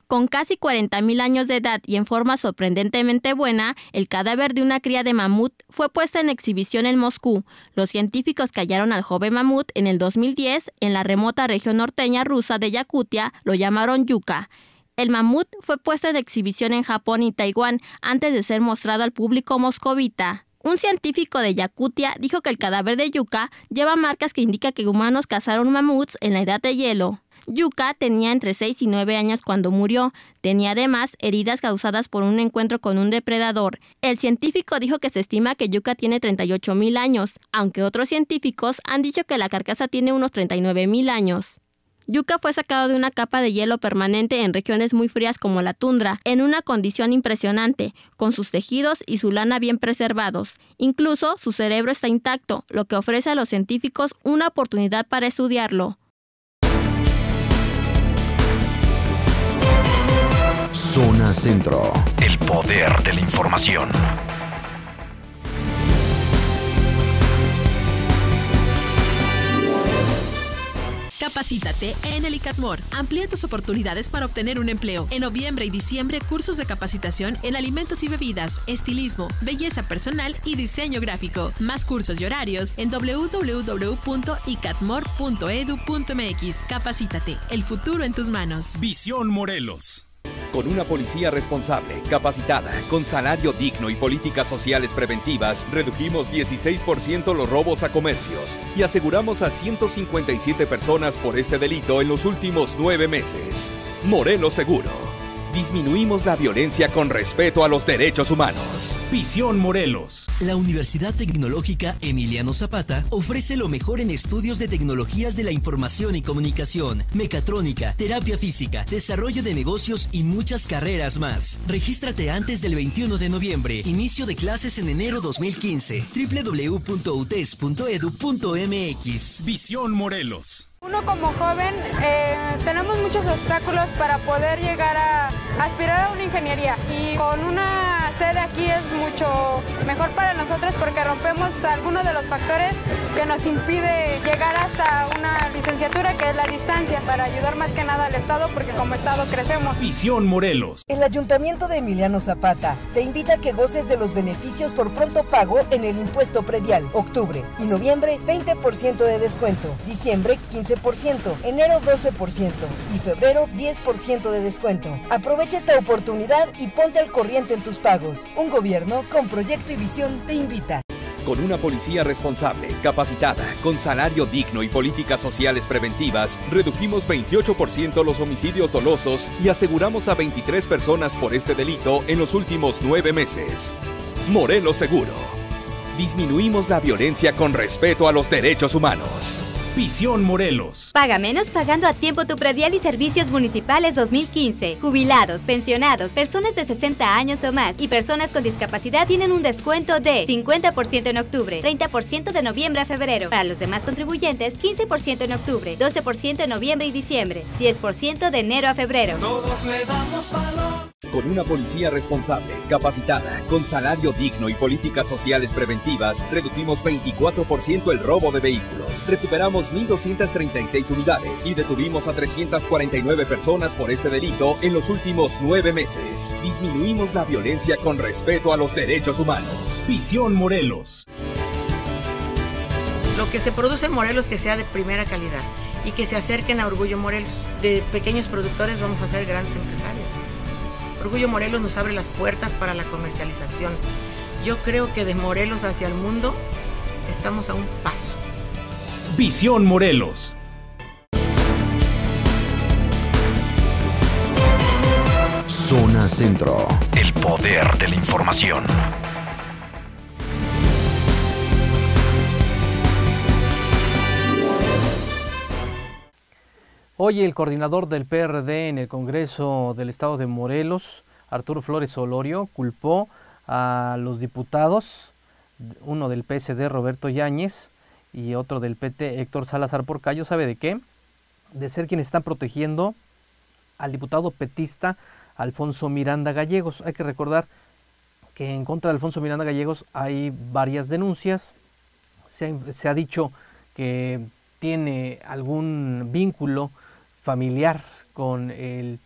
Con casi 40.000 años de edad y en forma sorprendentemente buena, el cadáver de una cría de mamut fue puesta en exhibición en Moscú. Los científicos que hallaron al joven mamut en el 2010 en la remota región norteña rusa de Yakutia lo llamaron yuca. El mamut fue puesto en exhibición en Japón y Taiwán antes de ser mostrado al público moscovita. Un científico de Yakutia dijo que el cadáver de yuca lleva marcas que indican que humanos cazaron mamuts en la edad de hielo. Yuka tenía entre 6 y 9 años cuando murió. Tenía además heridas causadas por un encuentro con un depredador. El científico dijo que se estima que Yuka tiene 38 mil años, aunque otros científicos han dicho que la carcasa tiene unos 39 mil años. Yuka fue sacado de una capa de hielo permanente en regiones muy frías como la tundra, en una condición impresionante, con sus tejidos y su lana bien preservados. Incluso su cerebro está intacto, lo que ofrece a los científicos una oportunidad para estudiarlo. Zona Centro, el poder de la información. Capacítate en el ICATMOR. Amplía tus oportunidades para obtener un empleo. En noviembre y diciembre, cursos de capacitación en alimentos y bebidas, estilismo, belleza personal y diseño gráfico. Más cursos y horarios en www.icatmor.edu.mx. Capacítate. El futuro en tus manos. Visión Morelos. Con una policía responsable, capacitada, con salario digno y políticas sociales preventivas, redujimos 16% los robos a comercios y aseguramos a 157 personas por este delito en los últimos nueve meses. Morelos Seguro disminuimos la violencia con respeto a los derechos humanos. Visión Morelos. La Universidad Tecnológica Emiliano Zapata ofrece lo mejor en estudios de tecnologías de la información y comunicación, mecatrónica, terapia física, desarrollo de negocios y muchas carreras más. Regístrate antes del 21 de noviembre. Inicio de clases en enero 2015. www.utes.edu.mx. Visión Morelos. Uno como joven eh, tenemos muchos obstáculos para poder llegar a aspirar a una ingeniería y con una sede aquí es mucho mejor para nosotros porque rompemos algunos de los factores que nos impide llegar hasta una licenciatura que es la distancia para ayudar más que nada al Estado porque como Estado crecemos. Visión Morelos. El Ayuntamiento de Emiliano Zapata te invita a que goces de los beneficios por pronto pago en el impuesto predial. Octubre y noviembre 20% de descuento. Diciembre 15%. Enero 12% y febrero 10% de descuento. Aprovecha esta oportunidad y ponte al corriente en tus pagos. Un gobierno con proyecto y visión te invita. Con una policía responsable, capacitada, con salario digno y políticas sociales preventivas, redujimos 28% los homicidios dolosos y aseguramos a 23 personas por este delito en los últimos nueve meses. Morelos Seguro. Disminuimos la violencia con respeto a los derechos humanos. Visión Morelos. Paga menos pagando a tiempo tu predial y servicios municipales 2015. Jubilados, pensionados, personas de 60 años o más y personas con discapacidad tienen un descuento de 50% en octubre, 30% de noviembre a febrero. Para los demás contribuyentes, 15% en octubre, 12% en noviembre y diciembre, 10% de enero a febrero. Todos le damos valor. Con una policía responsable, capacitada, con salario digno y políticas sociales preventivas, redujimos 24% el robo de vehículos. Recuperamos 1.236 unidades y detuvimos a 349 personas por este delito en los últimos nueve meses. Disminuimos la violencia con respeto a los derechos humanos. Visión Morelos. Lo que se produce en Morelos que sea de primera calidad y que se acerquen a Orgullo Morelos. De pequeños productores vamos a ser grandes empresarios. Orgullo Morelos nos abre las puertas para la comercialización. Yo creo que de Morelos hacia el mundo estamos a un paso. Visión Morelos. Zona Centro. El poder de la información. Hoy el coordinador del PRD en el Congreso del Estado de Morelos, Arturo Flores Olorio, culpó a los diputados, uno del PSD, Roberto Yáñez, y otro del PT Héctor Salazar Porcayo, ¿sabe de qué? De ser quienes están protegiendo al diputado petista Alfonso Miranda Gallegos. Hay que recordar que en contra de Alfonso Miranda Gallegos hay varias denuncias. Se, se ha dicho que tiene algún vínculo familiar con el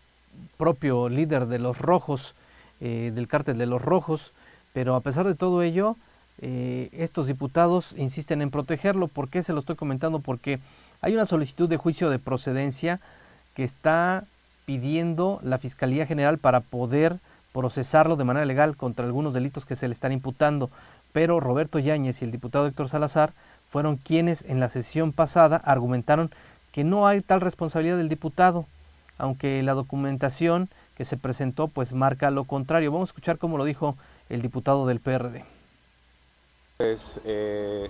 propio líder de los rojos, eh, del cártel de los rojos, pero a pesar de todo ello, eh, estos diputados insisten en protegerlo. ¿Por qué se lo estoy comentando? Porque hay una solicitud de juicio de procedencia que está pidiendo la Fiscalía General para poder procesarlo de manera legal contra algunos delitos que se le están imputando. Pero Roberto Yáñez y el diputado Héctor Salazar fueron quienes en la sesión pasada argumentaron que no hay tal responsabilidad del diputado, aunque la documentación que se presentó pues marca lo contrario. Vamos a escuchar cómo lo dijo el diputado del PRD. Pues eh,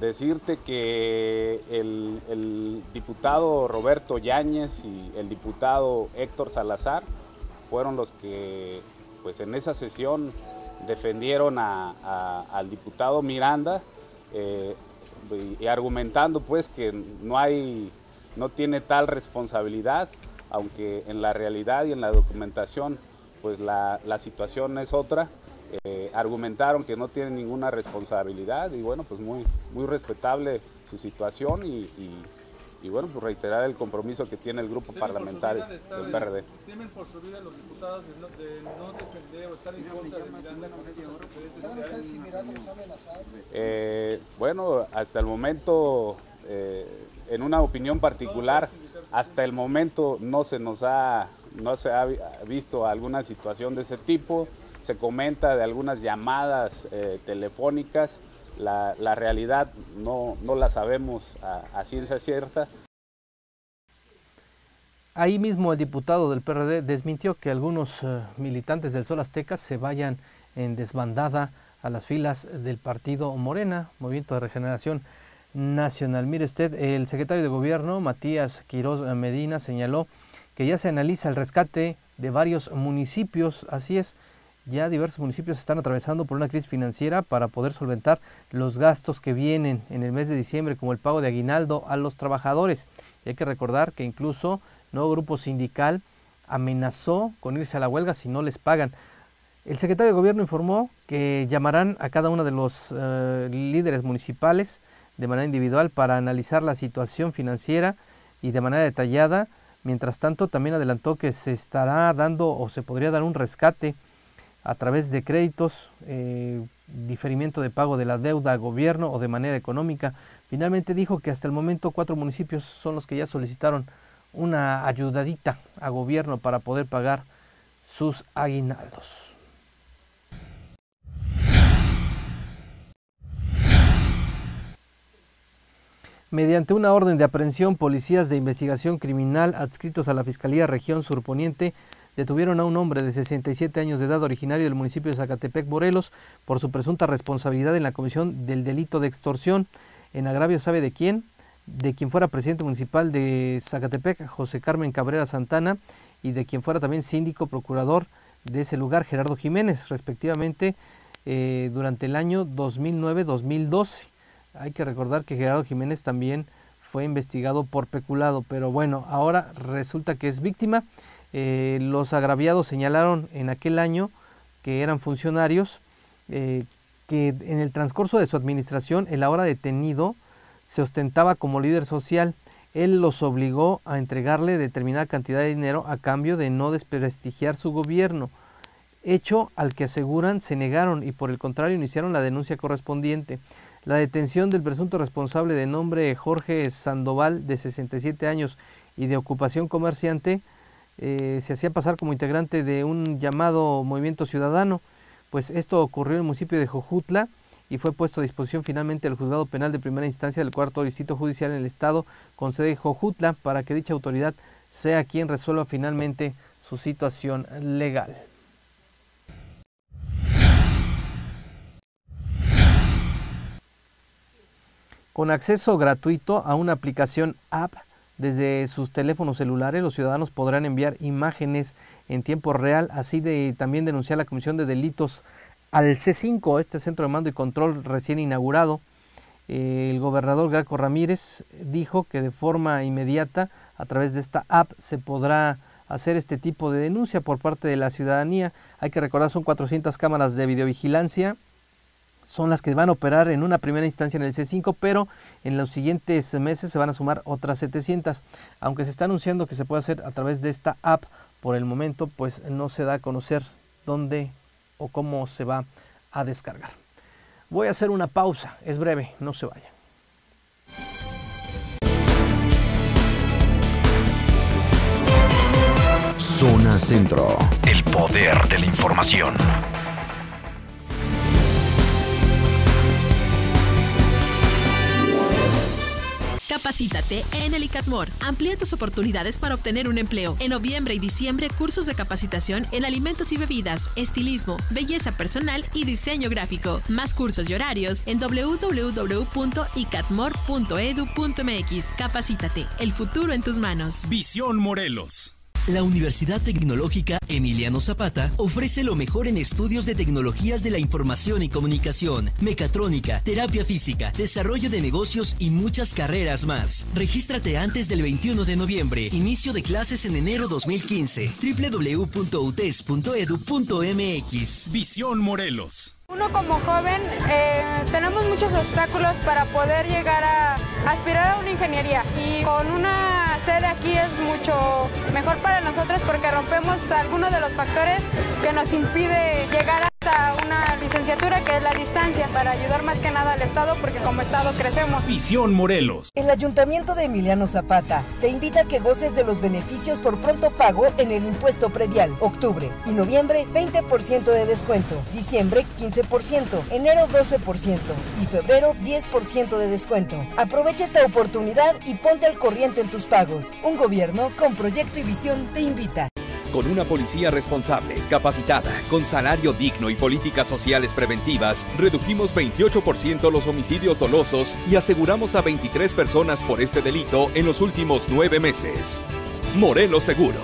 decirte que el, el, diputado Roberto Yáñez y el diputado Héctor Salazar fueron los que pues en esa sesión defendieron a, al diputado Miranda eh, y argumentando pues que no hay no tiene tal responsabilidad, aunque en la realidad y en la documentación pues la, la situación es otra. Eh, argumentaron que no tienen ninguna responsabilidad y bueno, pues muy, muy respetable su situación y, y, y bueno, pues reiterar el compromiso que tiene el grupo parlamentario del PRD. ¿Temen por su vida los diputados de no, de no defender o estar en contra de Miranda ¿Saben ustedes si Miranda los ha amenazado? Eh, bueno, hasta el momento eh, en una opinión particular, hasta el momento no se nos ha, no se ha visto alguna situación de ese tipo. Se comenta de algunas llamadas eh, telefónicas. La, la, realidad no, no la sabemos a, ciencia cierta. Ahí mismo el diputado del PRD desmintió que algunos uh, militantes del Sol Azteca se vayan en desbandada a las filas del partido Morena, Movimiento de Regeneración Nacional. Mire usted, el secretario de Gobierno, Matías Quiroz Medina, señaló que ya se analiza el rescate de varios municipios, así es, ya diversos municipios están atravesando por una crisis financiera para poder solventar los gastos que vienen en el mes de diciembre, como el pago de aguinaldo a los trabajadores. Y hay que recordar que incluso nuevo grupo sindical amenazó con irse a la huelga si no les pagan. El secretario de Gobierno informó que llamarán a cada uno de los uh, líderes municipales de manera individual para analizar la situación financiera y de manera detallada. Mientras tanto, también adelantó que se estará dando o se podría dar un rescate a través de créditos, eh, diferimiento de pago de la deuda a gobierno o de manera económica. Finalmente dijo que hasta el momento cuatro municipios son los que ya solicitaron una ayudadita a gobierno para poder pagar sus aguinaldos. Mediante una orden de aprehensión, policías de investigación criminal adscritos a la Fiscalía Región Surponiente detuvieron a un hombre de 67 años de edad originario del municipio de Zacatepec, Morelos, por su presunta responsabilidad en la comisión del delito de extorsión en agravio, ¿sabe de quién? De quien fuera presidente municipal de Zacatepec, José Carmen Cabrera Santana, y de quien fuera también síndico procurador de ese lugar, Gerardo Jiménez, respectivamente, eh, durante el año 2009-2012. Hay que recordar que Gerardo Jiménez también fue investigado por peculado, pero bueno, ahora resulta que es víctima. Eh, los agraviados señalaron en aquel año que eran funcionarios eh, que en el transcurso de su administración el ahora detenido se ostentaba como líder social. Él los obligó a entregarle determinada cantidad de dinero a cambio de no desprestigiar su gobierno, hecho al que aseguran se negaron y por el contrario iniciaron la denuncia correspondiente. La detención del presunto responsable de nombre Jorge Sandoval, de 67 años y de ocupación comerciante, eh, se hacía pasar como integrante de un llamado Movimiento Ciudadano, pues esto ocurrió en el municipio de Jojutla y fue puesto a disposición finalmente del Juzgado Penal de Primera Instancia del Cuarto Distrito Judicial en el Estado con sede de Jojutla para que dicha autoridad sea quien resuelva finalmente su situación legal. Con acceso gratuito a una aplicación app Desde sus teléfonos celulares los ciudadanos podrán enviar imágenes en tiempo real, así de también denunciar la Comisión de Delitos al C5, este centro de mando y control recién inaugurado. el gobernador Graco Ramírez dijo que de forma inmediata a través de esta app se podrá hacer este tipo de denuncia por parte de la ciudadanía. Hay que recordar son 400 cámaras de videovigilancia son las que van a operar en una primera instancia en el C5, pero en los siguientes meses se van a sumar otras 700. Aunque se está anunciando que se puede hacer a través de esta app, por el momento pues no se da a conocer dónde o cómo se va a descargar. Voy a hacer una pausa, es breve, no se vaya. Zona Centro, el poder de la información. Capacítate en el ICATMOR. Amplía tus oportunidades para obtener un empleo. En noviembre y diciembre, cursos de capacitación en alimentos y bebidas, estilismo, belleza personal y diseño gráfico. Más cursos y horarios en www.icatmor.edu.mx. Capacítate. El futuro en tus manos. Visión Morelos. La Universidad Tecnológica Emiliano Zapata ofrece lo mejor en estudios de tecnologías de la información y comunicación, mecatrónica, terapia física, desarrollo de negocios y muchas carreras más. Regístrate antes del 21 de noviembre. Inicio de clases en enero 2015. www.utes.edu.mx. Visión Morelos. Uno como joven eh, tenemos muchos obstáculos para poder llegar a aspirar a una ingeniería y con una es mucho mejor para nosotros porque rompemos algunos de los factores que nos impide llegar una licenciatura que es la distancia para ayudar más que nada al Estado porque como Estado crecemos. Visión Morelos. El Ayuntamiento de Emiliano Zapata te invita a que goces de los beneficios por pronto pago en el impuesto predial. Octubre y noviembre 20% de descuento. Diciembre 15%. Enero 12%. Y febrero 10% de descuento. Aprovecha esta oportunidad y ponte al corriente en tus pagos. Un gobierno con proyecto y visión te invita. Con una policía responsable, capacitada, con salario digno y políticas sociales preventivas, redujimos 28% los homicidios dolosos y aseguramos a 23 personas por este delito en los últimos nueve meses. Morelos Seguro.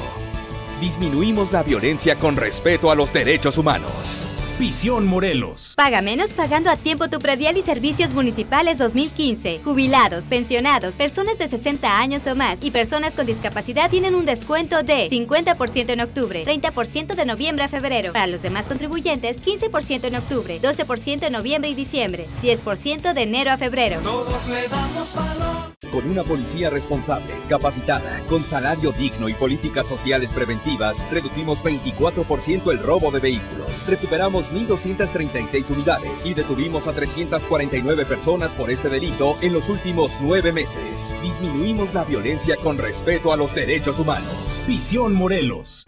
Disminuimos la violencia con respeto a los derechos humanos. Visión Morelos. Paga menos pagando a tiempo tu predial y servicios municipales 2015. Jubilados, pensionados, personas de 60 años o más y personas con discapacidad tienen un descuento de 50% en octubre, 30% de noviembre a febrero. Para los demás contribuyentes, 15% en octubre, 12% en noviembre y diciembre, 10% de enero a febrero. Todos le damos valor. Con una policía responsable, capacitada, con salario digno y políticas sociales preventivas, redujimos 24% el robo de vehículos. Recuperamos 1.236 unidades y detuvimos a 349 personas por este delito en los últimos nueve meses. Disminuimos la violencia con respeto a los derechos humanos. Visión Morelos.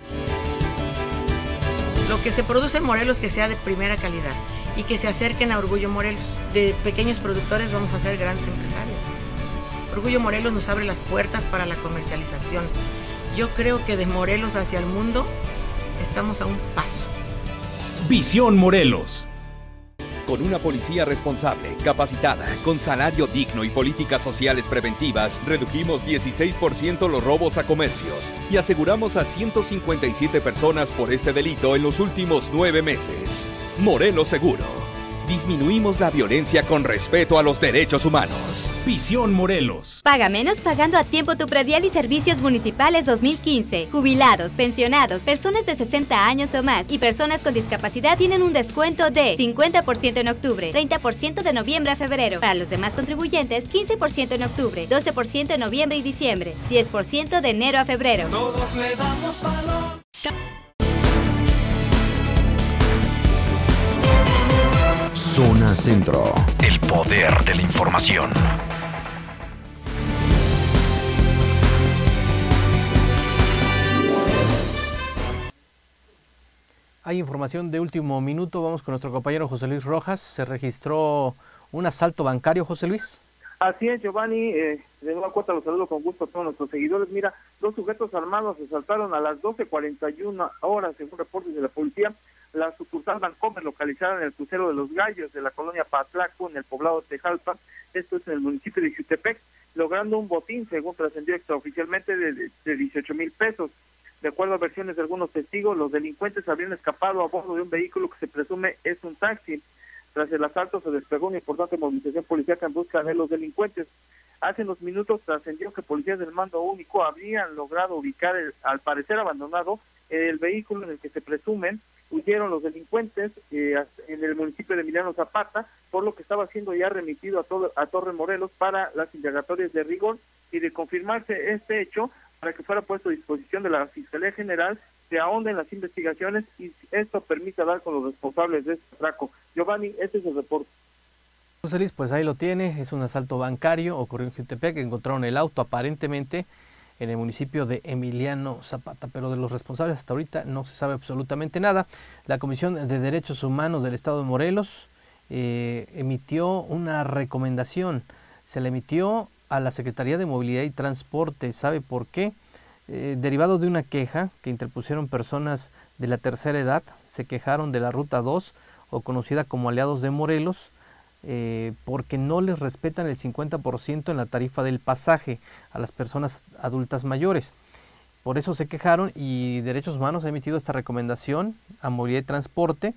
Lo que se produce en Morelos que sea de primera calidad y que se acerquen a Orgullo Morelos. De pequeños productores vamos a ser grandes empresarios. Orgullo Morelos nos abre las puertas para la comercialización. Yo creo que de Morelos hacia el mundo estamos a un paso. Visión Morelos. Con una policía responsable, capacitada, con salario digno y políticas sociales preventivas, redujimos 16% los robos a comercios y aseguramos a 157 personas por este delito en los últimos nueve meses. Morelos Seguro. Disminuimos la violencia con respeto a los derechos humanos. Visión Morelos. Paga menos pagando a tiempo tu predial y servicios municipales 2015. Jubilados, pensionados, personas de 60 años o más y personas con discapacidad tienen un descuento de 50% en octubre, 30% de noviembre a febrero. Para los demás contribuyentes, 15% en octubre, 12% en noviembre y diciembre, 10% de enero a febrero. Todos le damos valor. Zona Centro, el poder de la información. Hay información de último minuto. Vamos con nuestro compañero José Luis Rojas. Se registró un asalto bancario, José Luis. Así es, Giovanni. Eh, de nueva cuenta los saludo con gusto a todos nuestros seguidores. Mira, dos sujetos armados asaltaron a las 12.41 horas, según reportes de la policía, la sucursal Bancomer localizada en el crucero de los Gallos de la colonia Patlaco, en el poblado Tejalpa. Esto es en el municipio de Jutepec. logrando un botín, según trascendió extraoficialmente, de, de 18 mil pesos. De acuerdo a versiones de algunos testigos, los delincuentes habrían escapado a bordo de un vehículo que se presume es un taxi. Tras el asalto se desplegó una importante movilización policial en busca de los delincuentes. Hace unos minutos trascendió que policías del mando único habrían logrado ubicar, el, al parecer abandonado, el vehículo en el que se presumen huyeron los delincuentes eh, en el municipio de Emiliano Zapata, por lo que estaba siendo ya remitido a, todo, a Torre Morelos para las indagatorias de rigor y de confirmarse este hecho para que fuera puesto a disposición de la Fiscalía General se ahonden las investigaciones y esto permita dar con los responsables de este atraco. Giovanni, este es el reporte. Pues ahí lo tiene, es un asalto bancario, ocurrió en Jutepec, encontraron el auto aparentemente en el municipio de Emiliano Zapata, pero de los responsables hasta ahorita no se sabe absolutamente nada. La Comisión de Derechos Humanos del Estado de Morelos eh, emitió una recomendación, se le emitió a la Secretaría de Movilidad y Transporte, ¿sabe por qué? Eh, derivado de una queja que interpusieron personas de la tercera edad, se quejaron de la Ruta 2 o conocida como Aliados de Morelos, eh, porque no les respetan el 50% en la tarifa del pasaje a las personas adultas mayores. Por eso se quejaron y Derechos Humanos ha emitido esta recomendación a Movilidad y Transporte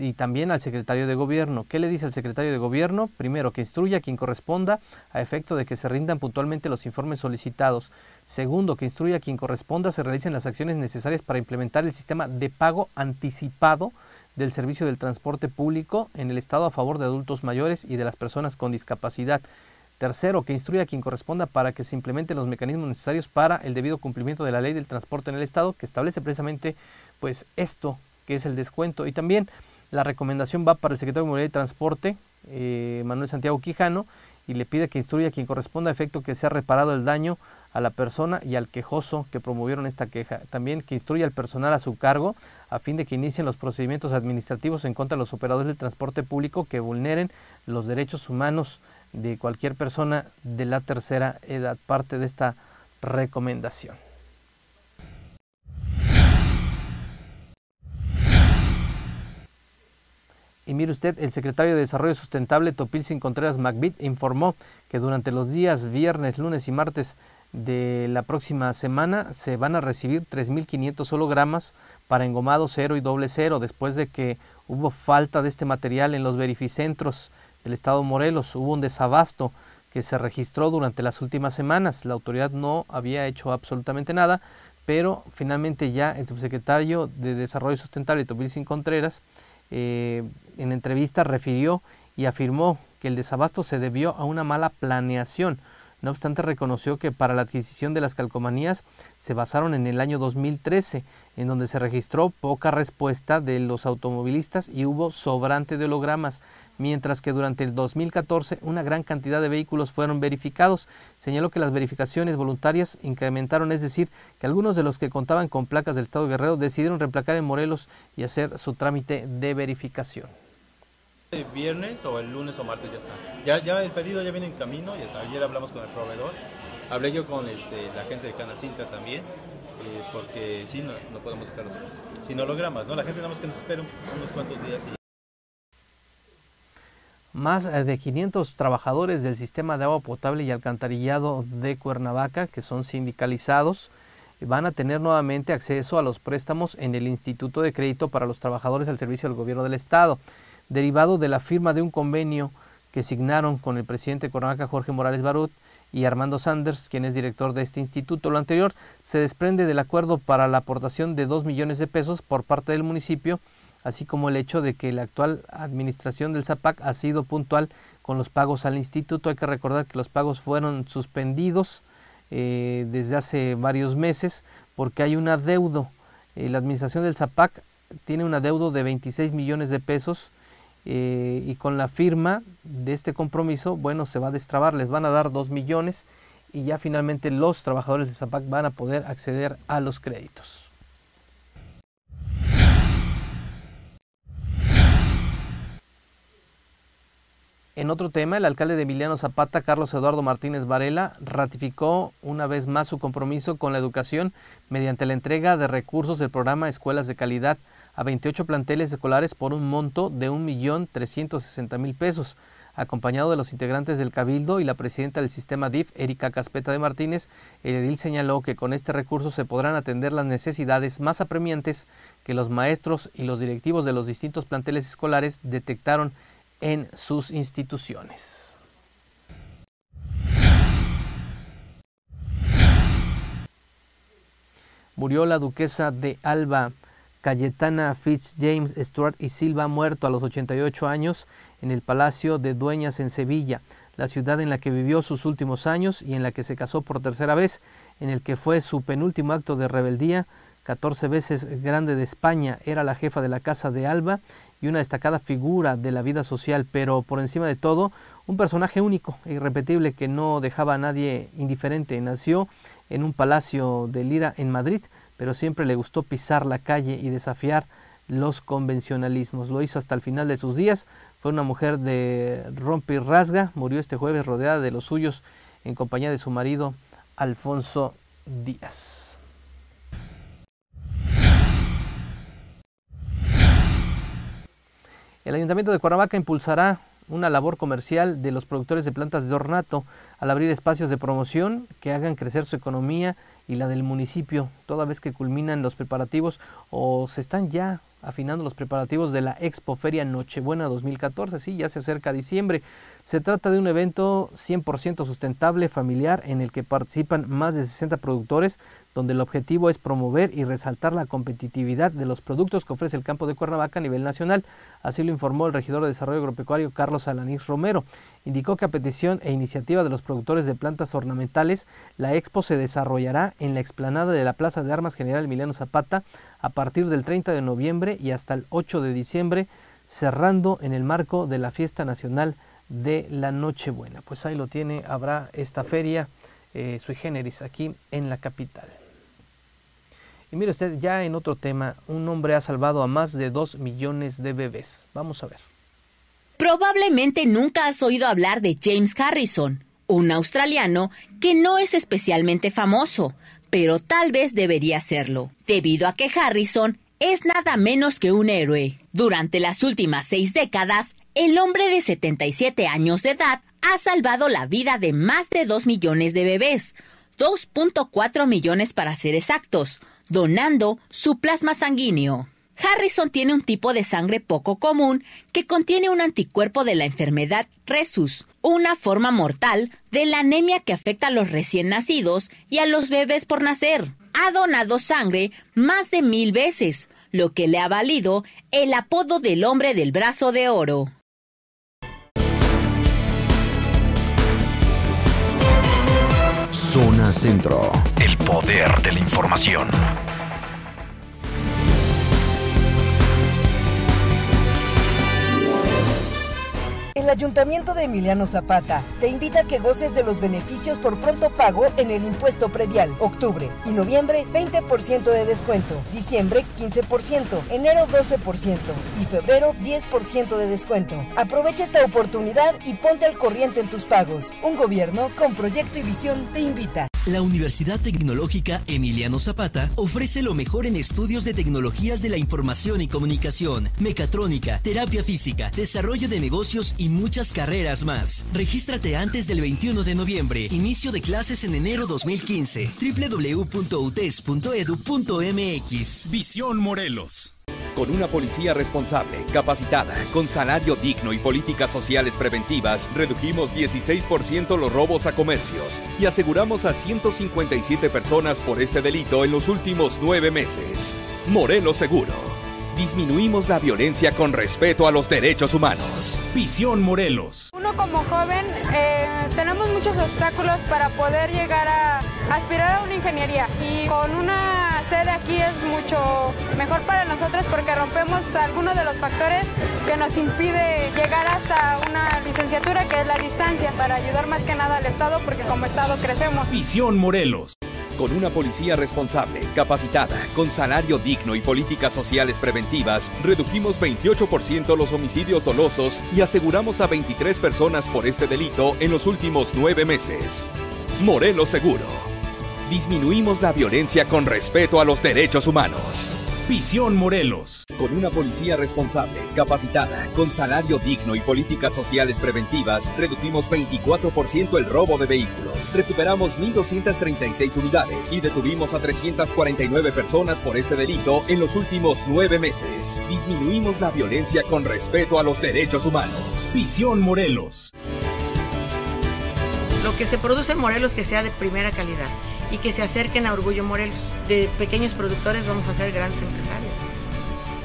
y también al secretario de gobierno. ¿Qué le dice al secretario de gobierno? Primero, que instruya a quien corresponda a efecto de que se rindan puntualmente los informes solicitados. Segundo, que instruya a quien corresponda se realicen las acciones necesarias para implementar el sistema de pago anticipado del servicio del transporte público en el Estado a favor de adultos mayores y de las personas con discapacidad. Tercero, que instruya a quien corresponda para que se implementen los mecanismos necesarios para el debido cumplimiento de la ley del transporte en el Estado, que establece precisamente pues esto, que es el descuento. Y también la recomendación va para el secretario de Movilidad y Transporte, eh, Manuel Santiago Quijano, y le pide que instruya a quien corresponda a efecto que sea reparado el daño a la persona y al quejoso que promovieron esta queja. También que instruya al personal a su cargo a fin de que inicien los procedimientos administrativos en contra de los operadores del transporte público que vulneren los derechos humanos de cualquier persona de la tercera edad. Parte de esta recomendación. Y mire usted, el secretario de Desarrollo Sustentable, Topilsin Contreras Macbeth, informó que durante los días viernes, lunes y martes de la próxima semana se van a recibir 3.500 hologramas para engomado cero y doble cero, después de que hubo falta de este material en los verificentros del estado Morelos, hubo un desabasto que se registró durante las últimas semanas. La autoridad no había hecho absolutamente nada, pero finalmente ya el subsecretario de Desarrollo Sustentable, Topilsin Contreras, eh, en entrevista refirió y afirmó que el desabasto se debió a una mala planeación. No obstante, reconoció que para la adquisición de las calcomanías se basaron en el año 2013, en donde se registró poca respuesta de los automovilistas y hubo sobrante de hologramas, mientras que durante el 2014 una gran cantidad de vehículos fueron verificados. Señaló que las verificaciones voluntarias incrementaron, es decir, que algunos de los que contaban con placas del Estado Guerrero decidieron reemplacar en Morelos y hacer su trámite de verificación. El viernes o el lunes o martes ya está. Ya, ya el pedido ya viene en camino, ya ayer hablamos con el proveedor, hablé yo con este, la gente de Canacintra también, eh, porque sí, no, no podemos dejarlos sin hologramas, ¿no? La gente nada más que nos espera unos cuantos días más eh, de 500 trabajadores del sistema de agua potable y alcantarillado de Cuernavaca, que son sindicalizados, van a tener nuevamente acceso a los préstamos en el Instituto de Crédito para los Trabajadores al Servicio del Gobierno del Estado derivado de la firma de un convenio que signaron con el presidente de Cuernavaca, Jorge Morales Barut, y Armando Sanders, quien es director de este instituto. Lo anterior se desprende del acuerdo para la aportación de 2 millones de pesos por parte del municipio, así como el hecho de que la actual administración del ZAPAC ha sido puntual con los pagos al instituto. Hay que recordar que los pagos fueron suspendidos eh, desde hace varios meses porque hay un adeudo. Eh, la administración del ZAPAC tiene un adeudo de 26 millones de pesos eh, y con la firma de este compromiso, bueno, se va a destrabar, les van a dar 2 millones y ya finalmente los trabajadores de Zapac van a poder acceder a los créditos. En otro tema, el alcalde de Emiliano Zapata, Carlos Eduardo Martínez Varela, ratificó una vez más su compromiso con la educación mediante la entrega de recursos del programa Escuelas de Calidad a 28 planteles escolares por un monto de 1.360.000 pesos. Acompañado de los integrantes del Cabildo y la presidenta del sistema DIF, Erika Caspeta de Martínez, el edil señaló que con este recurso se podrán atender las necesidades más apremiantes que los maestros y los directivos de los distintos planteles escolares detectaron en sus instituciones. Murió la duquesa de Alba, Cayetana Fitzjames Stuart y Silva, muerto a los 88 años en el Palacio de Dueñas en Sevilla, la ciudad en la que vivió sus últimos años y en la que se casó por tercera vez, en el que fue su penúltimo acto de rebeldía, 14 veces grande de España, era la jefa de la Casa de Alba y una destacada figura de la vida social, pero por encima de todo, un personaje único e irrepetible que no dejaba a nadie indiferente. Nació en un palacio de Lira en Madrid, pero siempre le gustó pisar la calle y desafiar los convencionalismos. Lo hizo hasta el final de sus días. Fue una mujer de rompe y rasga. Murió este jueves rodeada de los suyos en compañía de su marido Alfonso Díaz. El Ayuntamiento de Cuernavaca impulsará una labor comercial de los productores de plantas de ornato al abrir espacios de promoción que hagan crecer su economía y la del municipio, toda vez que culminan los preparativos o se están ya afinando los preparativos de la Expo Feria Nochebuena 2014. Sí, ya se acerca diciembre. Se trata de un evento 100% sustentable, familiar, en el que participan más de 60 productores donde el objetivo es promover y resaltar la competitividad de los productos que ofrece el campo de Cuernavaca a nivel nacional. Así lo informó el regidor de Desarrollo Agropecuario Carlos Alanís Romero. Indicó que a petición e iniciativa de los productores de plantas ornamentales, la expo se desarrollará en la explanada de la Plaza de Armas General Emiliano Zapata a partir del 30 de noviembre y hasta el 8 de diciembre, cerrando en el marco de la Fiesta Nacional de la Nochebuena. Pues ahí lo tiene, habrá esta feria eh, sui generis aquí en la capital. Y mire usted, ya en otro tema, un hombre ha salvado a más de 2 millones de bebés. Vamos a ver. Probablemente nunca has oído hablar de James Harrison, un australiano que no es especialmente famoso, pero tal vez debería serlo, debido a que Harrison es nada menos que un héroe. Durante las últimas seis décadas, el hombre de 77 años de edad ha salvado la vida de más de 2 millones de bebés, 2.4 millones para ser exactos, donando su plasma sanguíneo. Harrison tiene un tipo de sangre poco común que contiene un anticuerpo de la enfermedad Resus, una forma mortal de la anemia que afecta a los recién nacidos y a los bebés por nacer. Ha donado sangre más de mil veces, lo que le ha valido el apodo del hombre del brazo de oro. Zona Centro, poder de la información. El Ayuntamiento de Emiliano Zapata te invita a que goces de los beneficios por pronto pago en el impuesto predial. Octubre y noviembre 20% de descuento, diciembre 15%, enero 12% y febrero 10% de descuento. Aprovecha esta oportunidad y ponte al corriente en tus pagos. Un gobierno con proyecto y visión te invita. La Universidad Tecnológica Emiliano Zapata ofrece lo mejor en estudios de tecnologías de la información y comunicación, mecatrónica, terapia física, desarrollo de negocios y muchas carreras más. Regístrate antes del 21 de noviembre. Inicio de clases en enero 2015. www.utes.edu.mx. Visión Morelos. Con una policía responsable, capacitada, con salario digno y políticas sociales preventivas, redujimos 16% los robos a comercios y aseguramos a 157 personas por este delito en los últimos nueve meses. Morelos Seguro. Disminuimos la violencia con respeto a los derechos humanos. Visión Morelos. Uno como joven eh, tenemos muchos obstáculos para poder llegar a aspirar a una ingeniería y con una sede aquí es mucho mejor para nosotros porque rompemos algunos de los factores que nos impide llegar hasta una licenciatura que es la distancia para ayudar más que nada al Estado porque como Estado crecemos. Visión Morelos. Con una policía responsable, capacitada, con salario digno y políticas sociales preventivas, redujimos 28% los homicidios dolosos y aseguramos a 23 personas por este delito en los últimos nueve meses. Morelos Seguro. Disminuimos la violencia con respeto a los derechos humanos. Visión Morelos. Con una policía responsable, capacitada, con salario digno y políticas sociales preventivas, reducimos 24% el robo de vehículos. Recuperamos 1.236 unidades y detuvimos a 349 personas por este delito en los últimos nueve meses. Disminuimos la violencia con respeto a los derechos humanos. Visión Morelos. Lo que se produce en Morelos que sea de primera calidad y que se acerquen a Orgullo Morelos. De pequeños productores vamos a ser grandes empresarios.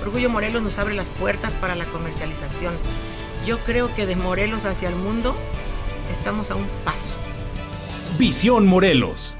Orgullo Morelos nos abre las puertas para la comercialización. Yo creo que de Morelos hacia el mundo estamos a un paso. Visión Morelos.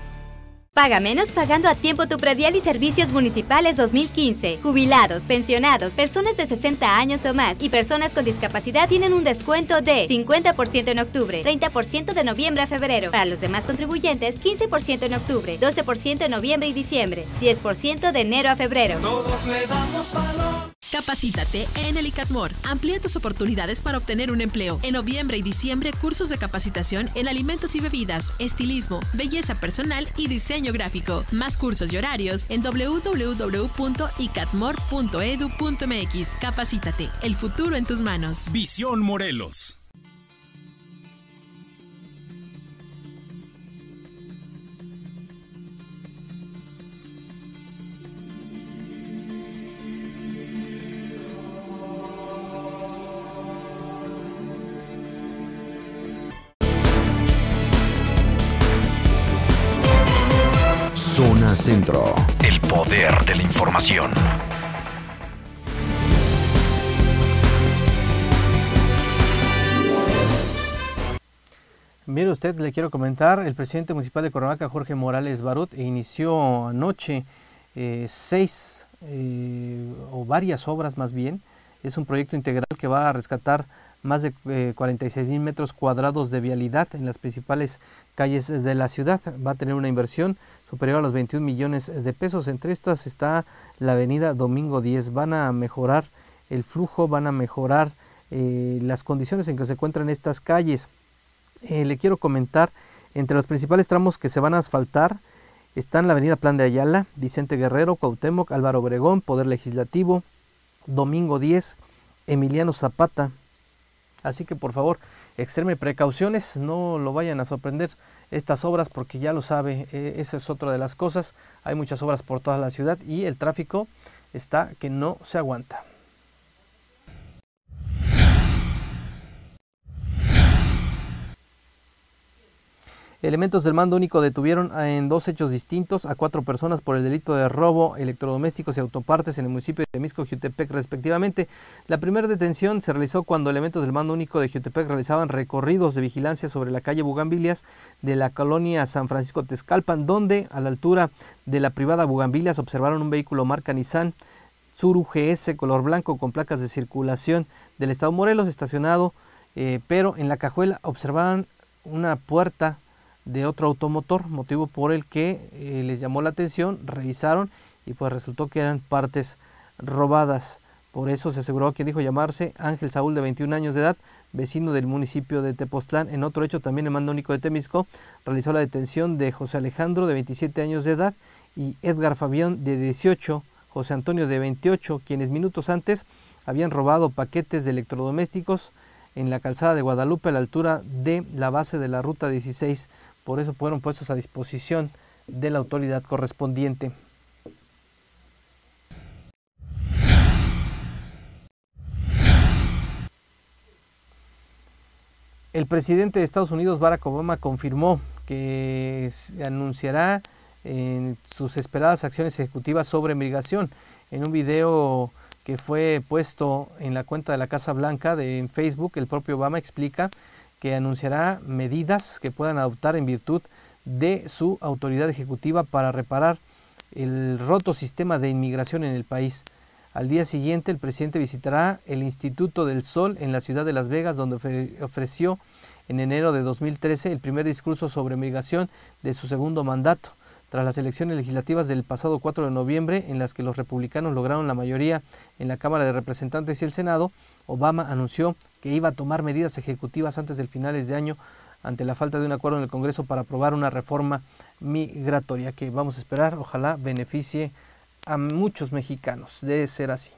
Paga menos pagando a tiempo tu predial y servicios municipales 2015. Jubilados, pensionados, personas de 60 años o más y personas con discapacidad tienen un descuento de 50% en octubre, 30% de noviembre a febrero. Para los demás contribuyentes, 15% en octubre, 12% en noviembre y diciembre, 10% de enero a febrero. Todos le damos valor. Capacítate en el ICATMOR. Amplía tus oportunidades para obtener un empleo. En noviembre y diciembre, cursos de capacitación en alimentos y bebidas, estilismo, belleza personal y diseño gráfico. Más cursos y horarios en www.icatmor.edu.mx. Capacítate. El futuro en tus manos. Visión Morelos. Centro. El poder de la información. Mire usted, le quiero comentar, el presidente municipal de Cuernavaca, Jorge Morales Barut, inició anoche eh, seis eh, o varias obras más bien. Es un proyecto integral que va a rescatar más de eh, 46 mil metros cuadrados de vialidad en las principales calles de la ciudad. Va a tener una inversión superior a los 21 millones de pesos. Entre estas está la avenida Domingo 10. Van a mejorar el flujo, van a mejorar eh, las condiciones en que se encuentran estas calles. Eh, le quiero comentar, entre los principales tramos que se van a asfaltar están la avenida Plan de Ayala, Vicente Guerrero, Cuauhtémoc, Álvaro Obregón, Poder Legislativo, Domingo 10, Emiliano Zapata. Así que por favor, extreme precauciones, no lo vayan a sorprender estas obras porque ya lo sabe, eh, esa es otra de las cosas. Hay muchas obras por toda la ciudad y el tráfico está que no se aguanta. Elementos del mando único detuvieron en dos hechos distintos a cuatro personas por el delito de robo, electrodomésticos y autopartes en el municipio de Temisco, Jutepec, respectivamente. La primera detención se realizó cuando elementos del mando único de Jutepec realizaban recorridos de vigilancia sobre la calle Bugambilias de la colonia San Francisco Tezcalpan, donde a la altura de la privada Bugambilias observaron un vehículo marca Nissan Tsuru GS color blanco con placas de circulación del estado Morelos estacionado, eh, pero en la cajuela observaban una puerta de otro automotor, motivo por el que eh, les llamó la atención, revisaron y pues resultó que eran partes robadas. Por eso se aseguró quien dijo llamarse Ángel Saúl de 21 años de edad, vecino del municipio de Tepoztlán. En otro hecho también el mando único de Temisco realizó la detención de José Alejandro de 27 años de edad y Edgar Fabián de 18, José Antonio de 28, quienes minutos antes habían robado paquetes de electrodomésticos en la calzada de Guadalupe a la altura de la base de la ruta 16 por eso fueron puestos a disposición de la autoridad correspondiente. El presidente de Estados Unidos, Barack Obama, confirmó que se anunciará en sus esperadas acciones ejecutivas sobre migración. En un video que fue puesto en la cuenta de la Casa Blanca de en Facebook, el propio Obama explica que anunciará medidas que puedan adoptar en virtud de su autoridad ejecutiva para reparar el roto sistema de inmigración en el país. Al día siguiente, el presidente visitará el Instituto del Sol en la ciudad de Las Vegas, donde ofreció en enero de 2013 el primer discurso sobre migración de su segundo mandato. Tras las elecciones legislativas del pasado 4 de noviembre, en las que los republicanos lograron la mayoría en la Cámara de Representantes y el Senado, Obama anunció que iba a tomar medidas ejecutivas antes del finales de año ante la falta de un acuerdo en el Congreso para aprobar una reforma migratoria que vamos a esperar, ojalá beneficie a muchos mexicanos. Debe ser así.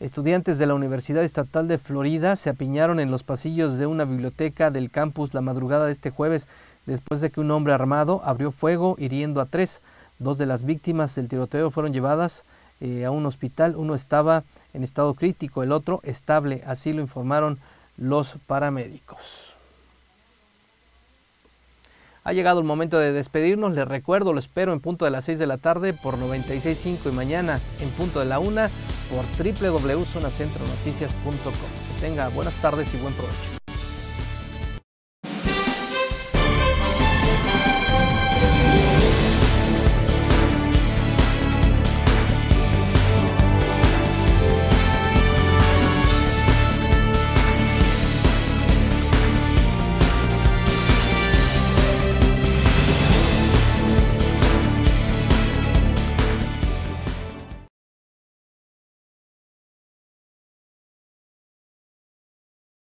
Estudiantes de la Universidad Estatal de Florida se apiñaron en los pasillos de una biblioteca del campus la madrugada de este jueves después de que un hombre armado abrió fuego hiriendo a tres. Dos de las víctimas del tiroteo fueron llevadas eh, a un hospital. Uno estaba en estado crítico, el otro estable. Así lo informaron los paramédicos. Ha llegado el momento de despedirnos. Les recuerdo, lo espero en punto de las 6 de la tarde por 96.5 y mañana en punto de la 1 por www.zonacentronoticias.com. Que tenga buenas tardes y buen provecho.